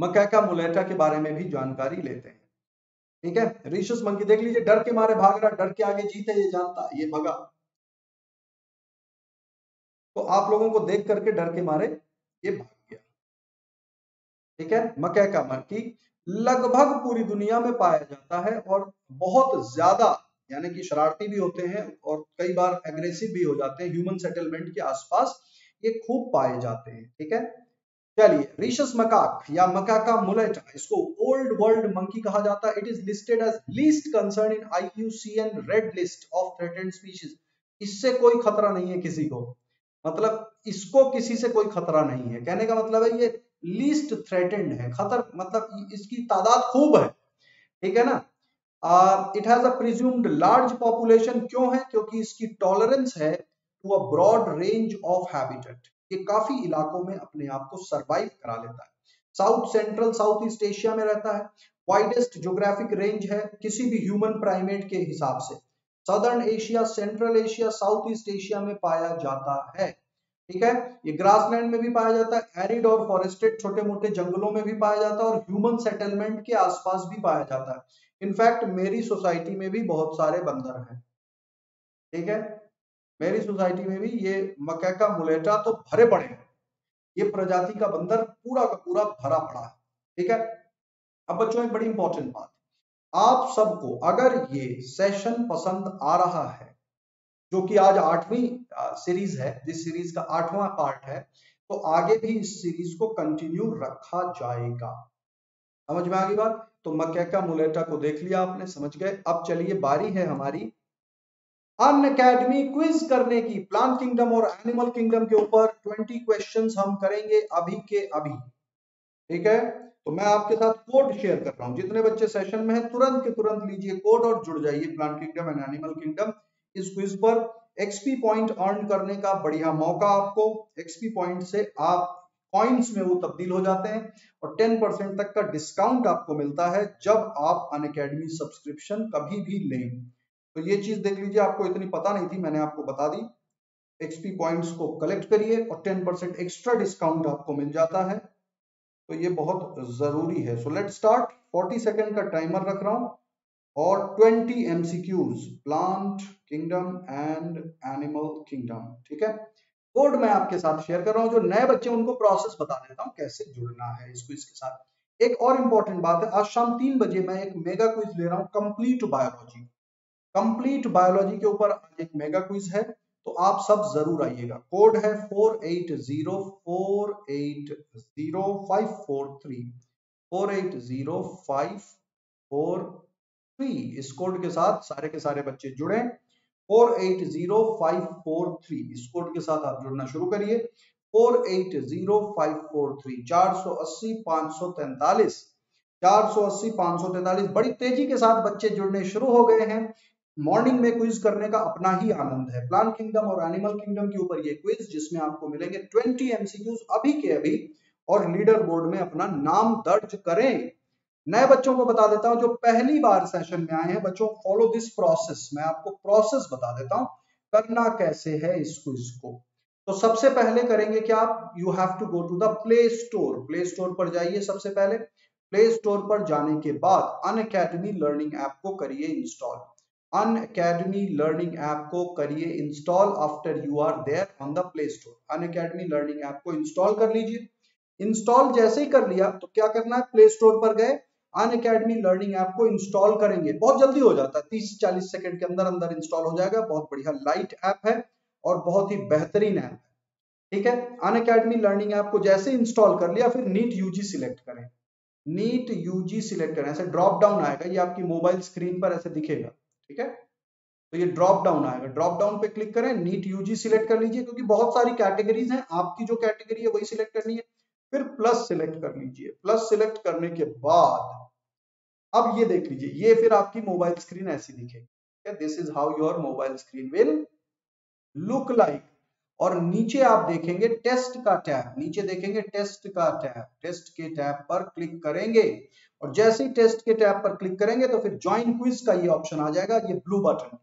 मकैका मुलेटा के बारे में भी जानकारी लेते हैं। ठीक है? रिशस मंकी, देख लीजिए, डर के मारे भाग रहा, डर के आगे जीते, ये जानता, ये भगा। तो आप लोगों को देख करके डर के मारे, ये भाग गया। ठीक है? मकैका मंकी लगभग पूरी दुनिया में पाया जाता है और बहुत ज़्यादा, यानी कि शरारती भी होते हैं और कई बार एग्रेसिव भी हो जाते हैं ह्यूमन सेटलमेंट के आसपास ये खूब पाए जाते हैं, ठीक है? चलिए रिशस मकाक या मकाका मुलेटा इसको ओल्ड वर्ल्ड मंकी कहा जाता है। It is listed as least concern in IUCN red list of threatened species इससे कोई खतरा नहीं है किसी को। मतलब इसको किसी से कोई खतरा नहीं है। कहने का मतलब है ये लीस्ट थ्रेटेंड है, खतर मतलब इसकी तादाद खूब है, ठीक है ना? It has a presumed large population क्यों है? क्योंकि इसकी टॉलरेंस है to a broad range of habitat ये काफ़ी इलाकों में अपने आप को सरवाइव करा लेता है। South central south east Asia में रहता है वाइडेस्ट जोग्राफिक रेंज है किसी भी ह्यूमन प्राइमेट के हिसाब से। Southern Asia central Asia south east Asia में पाया जाता है। ठीक है? ये ग्रासलैंड में भी पाया जाता है एरिड और फॉरेस्टेड छोटे मोटे जंगलों में भी पाया जाता है और ह्यूमन सेटलमेंट के आसपास भी पाया जाता है। इनफैक्ट मेरी सोसाइटी में भी बहुत सारे बंदर हैं। ठीक है? मेरी सोसाइटी में भी ये मकैका मुलेटा तो भरे पड़े हैं। ये प्रजाति का बंदर पूरा का पूरा भरा पड़ा है। ठीक है? अब बच्चों, एक बड़ी इंपॉर्टेंट बात। आप सबको, अगर ये सेशन पसंद आ रहा है जो कि आज आठवीं सीरीज़ है, जिस सीरीज़ का आठवां पार्ट है तो आगे भी इस सीरीज़ को कंटिन्यू रखा जाएगा। समझ में आ गई बात? तो मकैका मुलेटा को देख लिया आपने, समझ गए? अब चलिए, बारी है हमारी। अन अकेडमी क्विज करने की प्लांट किंगडम और एनिमल किंगडम के ऊपर 20 क्वेश्चंस हम करेंगे अभी के अभी। ठीक है? तो मैं आपके साथ कोड शेयर कर रहा हूँ। जितने बच्चे सेशन में है, तुरंत के तुरंत लीजिए कोड और जुड़ जाइए plant kingdom and animal kingdom इस क्विज पर एक्सपी पॉइंट अर्न करने का बढ़िया मौका आपको एक्सपी पॉइंट से आप पॉइंट्स में वो तब्दील हो जाते हैं और 10 परसेंट तक का डिस्काउंट आपको मिलता है जब आप अन अकेडमी सब्सक्रिप्शन कभी भी लें। तो ये चीज़ देख लीजिए, आपको इतनी पता नहीं थी, मैंने आपको बता दी। एक्सपी पॉइंट्स को कलेक्ट करिए और 10 परसेंट एक्स्ट्रा डिस्काउंट आपको मिल जाता है। तो ये बहुत ज़रूरी है। सो लेट स्टार्ट 40 सेकेंड का टाइमर रख रहा हूँ। और 20 MCQs plant kingdom and animal kingdom ठीक है? कोड मैं आपके साथ शेयर कर रहा हूँ, जो नए बच्चे उनको प्रोसेस बता देता हूँ कैसे जुड़ना है इस क्विज के साथ। एक और इंपॉर्टेंट बात है, आज शाम तीन बजे मैं एक मेगा क्विज ले रहा हूँ कंप्लीट बायोलॉजी कंप्लीट बायोलॉजी के ऊपर एक मेगा क्विज है तो आप सब ज़रूर आइएगा। कोड है four eight zero four eight zero five four three. Four eight zero five four three इस कोड के साथ सारे के सारे बच्चे जुड़े। Four eight zero five four three, इस कोड के साथ आप जुड़ना शुरू करिए। Four eight zero five four three, चार सौ अस्सी, पाँच सौ तैतालीस, चार सौ अस्सी, पाँच सौ तैतालीस। बड़ी तेज़ी के साथ बच्चे जुड़ने शुरू हो गए हैं। मॉर्निंग में क्विज करने का अपना ही आनंद है। प्लांट किंगडम और एनिमल किंगडम के ऊपर ये क्विज, जिसमें आपको मिलेंगे 20 एमसीक्यूज अभी के अभी, और लीडर बोर्ड में अपना नाम दर्ज करें। नए बच्चों को बता देता हूँ, जो पहली बार सेशन में आए हैं, बच्चों फॉलो दिस प्रोसेस मैं आपको प्रोसेस बता देता हूँ, करना कैसे है इस क्विज को तो सबसे पहले करेंगे क्या आप? You have to go to the play store play store पर जाइए सबसे पहले। प्ले स्टोर पर जाने के बाद अन अकेडमी लर्निंग ऐप को करिए install Unacademy learning app को करिए install after you are there on the play store Unacademy learning app को इंस्टॉल कर लीजिए। इंस्टॉल जैसे ही कर लिया तो क्या करना है? प्ले स्टोर पर गए। अन अकेडमी लर्निंग ऐप को इंस्टॉल करेंगे। बहुत जल्दी हो जाता है। तीस, चालीस सेकंड के अंदर अंदर इंस्टॉल हो जाएगा। बहुत बढ़िया लाइट ऐप है और बहुत ही बेहतरीन ऐप है। ठीक है? अन अकेडमी लर्निंग ऐप को जैसे इंस्टॉल कर लिया, फिर नीट यूजी सिलेक्ट करें। नीट यूजी सिलेक्ट करें। ऐसे ड्रॉप डाउन आएगा। ये आपकी मोबाइल स्क्रीन पर ऐसे दिखेगा। ठीक है? तो ये ड्रॉप डाउन आएगा। ड्रॉप डाउन पे क्लिक करें। नीट यूजी सिलेक्ट कर लीजिए, क्योंकि बहुत सारी कैटेगरीज हैं। आपकी जो कैटेगरी है, वही सिलेक्ट करनी है। फिर प्लस सिलेक्ट कर लीजिए। प्लस सिलेक्ट करने के बाद, अब ये देख लीजिए, ये फिर आपकी मोबाइल स्क्रीन ऐसी दिखेगी। This is how your mobile screen will look like और नीचे आप देखेंगे टेस्ट का टैब नीचे देखेंगे टेस्ट का टैब टेस्ट के टैब पर क्लिक करेंगे। और जैसे ही टेस्ट के टैब पर क्लिक करेंगे तो फिर ज्वाइन क्विज का ये ऑप्शन आ जाएगा, ये ब्लू बटन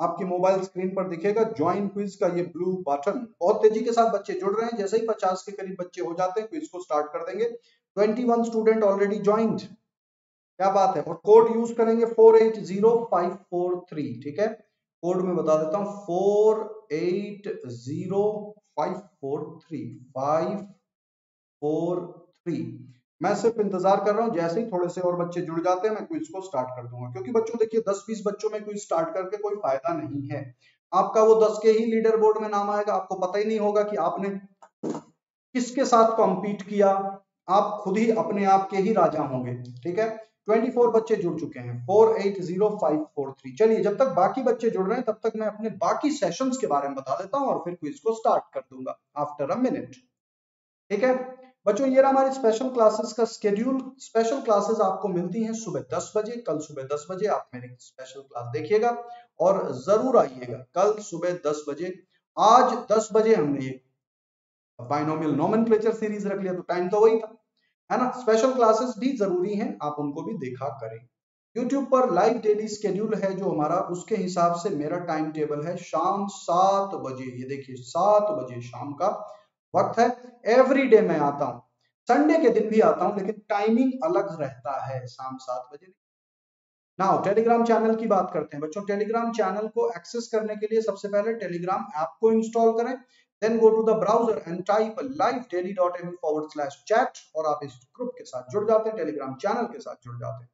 आपके मोबाइल स्क्रीन पर दिखेगा। ज्वाइन क्विज का ये ब्लू बटन बहुत तेज़ी के साथ बच्चे जुड़ रहे हैं। जैसे ही 50 के करीब बच्चे हो जाते हैं क्विज को स्टार्ट कर देंगे। 21 स्टूडेंट ऑलरेडी ज्वाइंट क्या बात है? और कोड यूज़ करेंगे 480543 ठीक है? कोड में बता देता हूँ 480543 543 मैं सिर्फ़ इंतज़ार कर रहा हूँ, जैसे ही थोड़े से और बच्चे जुड़ जाते हैं, मैं क्विज को स्टार्ट कर दूँगा। क्योंकि बच्चों, देखिए 10-20 बच्चों में क्विज स्टार्ट करके कोई फ़ायदा नहीं है। आपका वो 10 के ही लीडर बोर्ड में नाम आएगा, आपको पता ही नहीं होगा कि आपने किसके साथ कॉम्पीट किया। आप खुद ही अपने आप के ही राजा होंगे, ठीक है? 24 बच्चे जुड़ चुके हैं 480543 चलिए, जब तक बाकी बच्चे जुड़ रहे हैं, तब तक मैं अपने बाकी सेशंस के बारे में बता देता हूँ और फिर क्विज को स्टार्ट कर दूँगा आफ्टर अ मिनट ठीक है? बच्चों, ये रहा हमारी स्पेशल क्लासेस का स्केड्यूल स्पेशल क्लासेस आपको मिलती हैं सुबह 10 बजे, कल सुबह 10 बजे। आप मेरी स्पेशल क्लास देखिएगा और ज़रूर आइएगा, कल सुबह 10 बजे। आज 10 बजे हमने ये बाइनोमियल नोमेनक्लेचर सीरीज़ रख लिया तो टाइम तो वही था, है ना? स्पेशल क्लासेस भी ज़रूरी हैं, आप उनको भी देखा करें। यूट्यूब पर लाइव डेली स्केड्यूल है जो हमारा, उसके हिसाब से मेरा टाइम टेबल है शाम सात बजे। ये देखिए, सात बजे शाम का वक्त है एवरी डे मैं आता हूँ। संडे के दिन भी आता हूँ, लेकिन टाइमिंग अलग रहता है शाम सात बजे नाउ टेलीग्राम चैनल की बात करते हैं। बच्चों टेलीग्राम चैनल को एक्सेस करने के लिए सबसे पहले टेलीग्राम ऐप को इंस्टॉल करें, then go and type live daily dot livedaily.me forward slash chat और आप इस ग्रुप के साथ जुड़ जाते हैं टेलीग्राम चैनल के साथ जुड़ जाते हैं।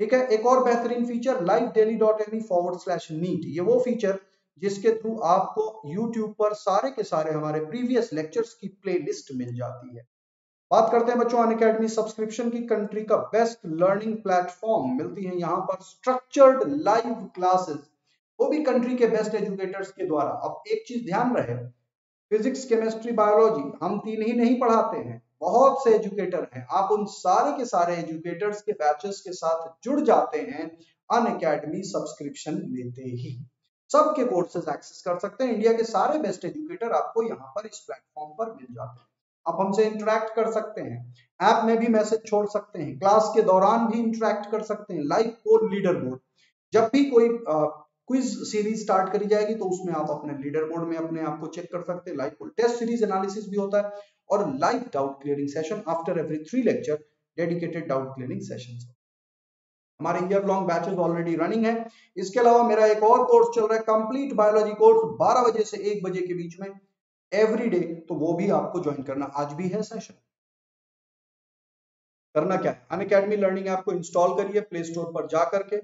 ठीक है? एक और बेहतरीन feature livedaily.me forward slash NEET ये वो फीचर जिसके थ्रू आपको YouTube पर सारे के सारे हमारे प्रीवियस लेक्चर्स की प्लेलिस्ट मिल जाती है। बात करते हैं बच्चों अन सब्सक्रिप्शन की कंट्री का बेस्ट लर्निंग प्लेटफॉर्म मिलती है यहाँ पर स्ट्रक्चर्ड लाइव क्लासेस वो भी कंट्री के बेस्ट एजुकेटर्स के द्वारा। अब एक चीज़ ध्यान रहे फिजिक्स केमिस्ट्री बायोलॉजी हम तीन ही नहीं पढ़ाते हैं। बहुत से एजुकेटर हैं। आप उन सारे के सारे एजुकेटर्स के बैचेस के साथ जुड़ जाते हैं अन अकेडमी सब्सक्रिप्शन लेते ही। सबके कोर्सेज एक्सेस कर सकते हैं। इंडिया के सारे बेस्ट एजुकेटर आपको यहाँ पर इस प्लेटफॉर्म पर मिल जाते हैं। आप हमसे इंटरेक्ट कर सकते हैं। ऐप में भी मैसेज छोड़ सकते हैं। क्लास के दौरान भी इंटरेक्ट कर सकते हैं लाइव कोड लीडर बोर्ड जब भी कोई क्विज सीरीज़ स्टार्ट करी जाएगी तो उसमें आप अपने लीडर बोर्ड में अपने आप को चेक कर सकते हैं। लाइव टेस्ट सीरीज़ एनालिसिस भी होता है। और live doubt clearing session after every three lecture dedicated doubt clearing session हमारे year long batches already running है। इसके अलावा मेरा एक और कोर्स चल रहा है कंप्लीट बायोलॉजी कोर्स 12 बजे से 1 बजे के बीच में एवरी डे तो वो भी आपको ज्वाइन करना। आज भी है सेशन करना क्या है? अन लर्निंग ऐप को इंस्टॉल करिए प्ले स्टोर पर जा करके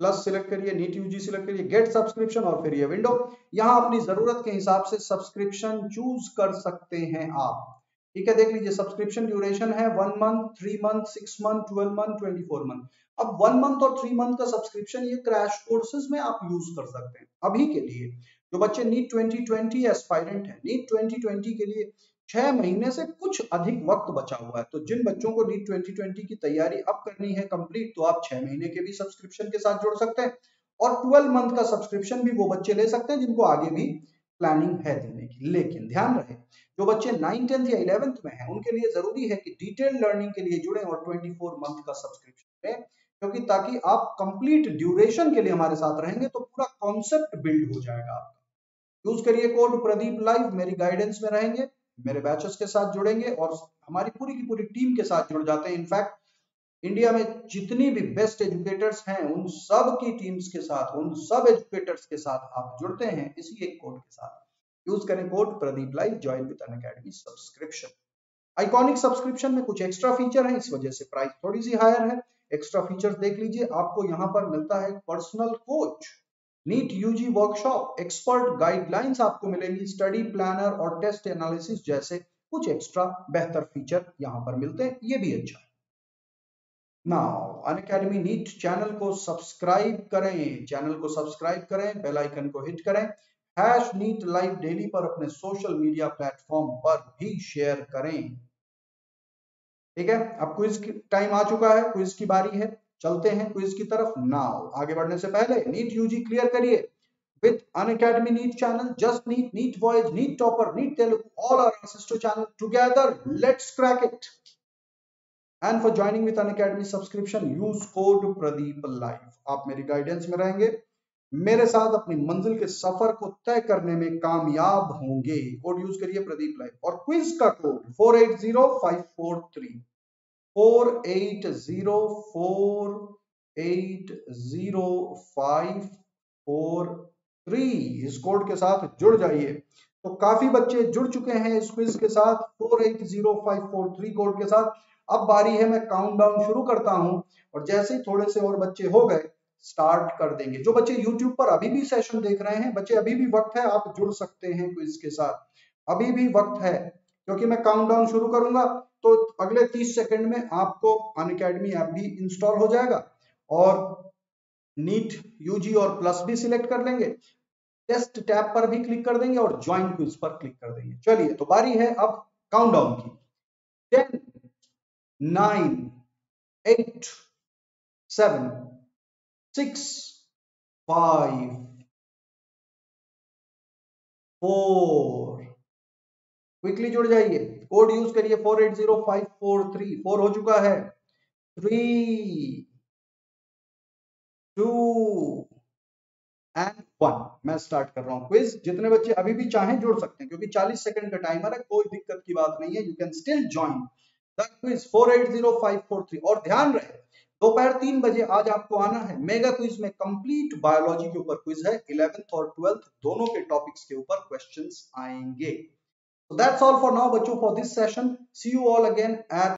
प्लस सिलेक्ट करिए नीट यूजी सिलेक्ट करिए गेट सब्सक्रिप्शन और फिर ये विंडो यहाँ अपनी ज़रूरत के हिसाब से सब्सक्रिप्शन चूज़ कर सकते हैं आप। ठीक है, देख लीजिए सब्सक्रिप्शन ड्यूरेशन है one month three month six month twelve month twenty four month अब वन मंथ और थ्री मंथ का सब्सक्रिप्शन ये क्रैश कोर्सेज में आप यूज़ कर सकते हैं। अभी के लिए, जो बच्चे नीट 2020 एस्पायरेंट है नीट 2020 के लिए छह महीने से कुछ अधिक वक्त बचा हुआ है। तो जिन बच्चों को नीट 2020 की तैयारी अब करनी है कंप्लीट तो आप छह महीने के भी सब्सक्रिप्शन के साथ जोड़ सकते हैं और 12 मंथ का सब्सक्रिप्शन भी वो बच्चे ले सकते हैं जिनको आगे भी प्लानिंग है देने की। लेकिन ध्यान रहे, जो बच्चे नाइन टेंथ या इलेवेंथ में है, उनके लिए ज़रूरी है कि डिटेल लर्निंग के लिए जुड़े और 24 मंथ का सब्सक्रिप्शन लें, क्योंकि ताकि आप कंप्लीट ड्यूरेशन के लिए हमारे साथ रहेंगे तो पूरा कॉन्सेप्ट बिल्ड हो जाएगा आपका। यूज़ करिए कोड प्रदीप लाइव मेरी गाइडेंस में रहेंगे, मेरे बैचेस के साथ जुड़ेंगे और हमारी पूरी की पूरी टीम के साथ जुड़ जाते हैं। इनफैक्ट इंडिया में जितनी भी बेस्ट एजुकेटर्स हैं, उन सब की टीम्स के साथ, उन सब एजुकेटर्स के साथ आप जुड़ते हैं इसी एक कोड के साथ। यूज़ करें code Pradeep live join with academy subscription iconic subscription में कुछ एक्स्ट्रा फीचर है, इस वजह से प्राइस थोड़ी सी हायर है। एक्स्ट्रा फीचर देख लीजिए, आपको यहाँ पर मिलता है personal coach NEET UG workshop expert guidelines आपको मिलेगी स्टडी प्लानर और टेस्ट एनालिसिस जैसे कुछ एक्स्ट्रा बेहतर फीचर यहाँ पर मिलते हैं, ये भी अच्छा है। Now Unacademy NEET channel को सब्सक्राइब करें चैनल को सब्सक्राइब करें बेल आइकन को हिट करें हैश नीट लाइव डेली पर अपने सोशल मीडिया प्लेटफॉर्म पर भी शेयर करें ठीक है अब क्विज की टाइम आ चुका है क्विज की बारी है चलते हैं क्विज की तरफ़ नाउ आगे बढ़ने से पहले नीट यूजी क्लियर करिए with Unacademy NEET channel, just NEET, NEET Voyage, NEET Topper, NEET Telugu, all our sister channel together. Let's crack it. And for joining with Unacademy subscription, use code Pradeep Live. आप मेरी गाइडेंस में रहेंगे। मेरे साथ अपनी मंजिल के सफ़र को तय करने में कामयाब होंगे। कोड यूज़ करिए प्रदीप लाइव और क्विज का code four eight zero five four three four eight zero four eight zero five four three इस कोड के साथ जुड़ जाइए। तो काफ़ी बच्चे जुड़ चुके हैं इस क्विज के साथ। Four eight zero five four three code के साथ। अब बारी है, मैं काउंट डाउन शुरू करता हूँ और जैसे ही थोड़े से और बच्चे हो गए स्टार्ट कर देंगे। जो बच्चे यूट्यूब पर अभी भी सेशन देख रहे हैं, बच्चे अभी भी वक्त है, आप जुड़ सकते हैं क्विज के साथ। अभी भी वक्त है, क्योंकि मैं काउंट डाउन शुरू करूँगा तो अगले 30 सेकंड में आपको अन अकेडमी ऐप भी इंस्टॉल हो जाएगा और नीट यूजी और प्लस भी सिलेक्ट कर लेंगे। टेस्ट टैब पर भी क्लिक कर देंगे और ज्वाइन क्विज पर क्लिक कर देंगे। चलिए तो बारी है अब काउंट डाउन की। Ten nine eight seven six five four quickly जुड़ जाइए। कोड यूज़ करिए four eight zero five four three four हो चुका है। थ्री टू एंड वन मैं स्टार्ट कर रहा हूँ। क्विज जितने बच्चे अभी भी चाहें जुड़ सकते हैं, क्योंकि 40 सेकंड का टाइमर है, कोई दिक्कत की बात नहीं है। You can still join quiz 480543 और ध्यान रहे दोपहर तीन बजे आज आपको आना है। मेगा क्विज में कंप्लीट बायोलॉजी के ऊपर क्विज है। इलेवेंथ और ट्वेल्थ दोनों के टॉपिक्स के ऊपर क्वेश्चंस आएँगे। So that's all for now, बच्चों, for this session. See you all again at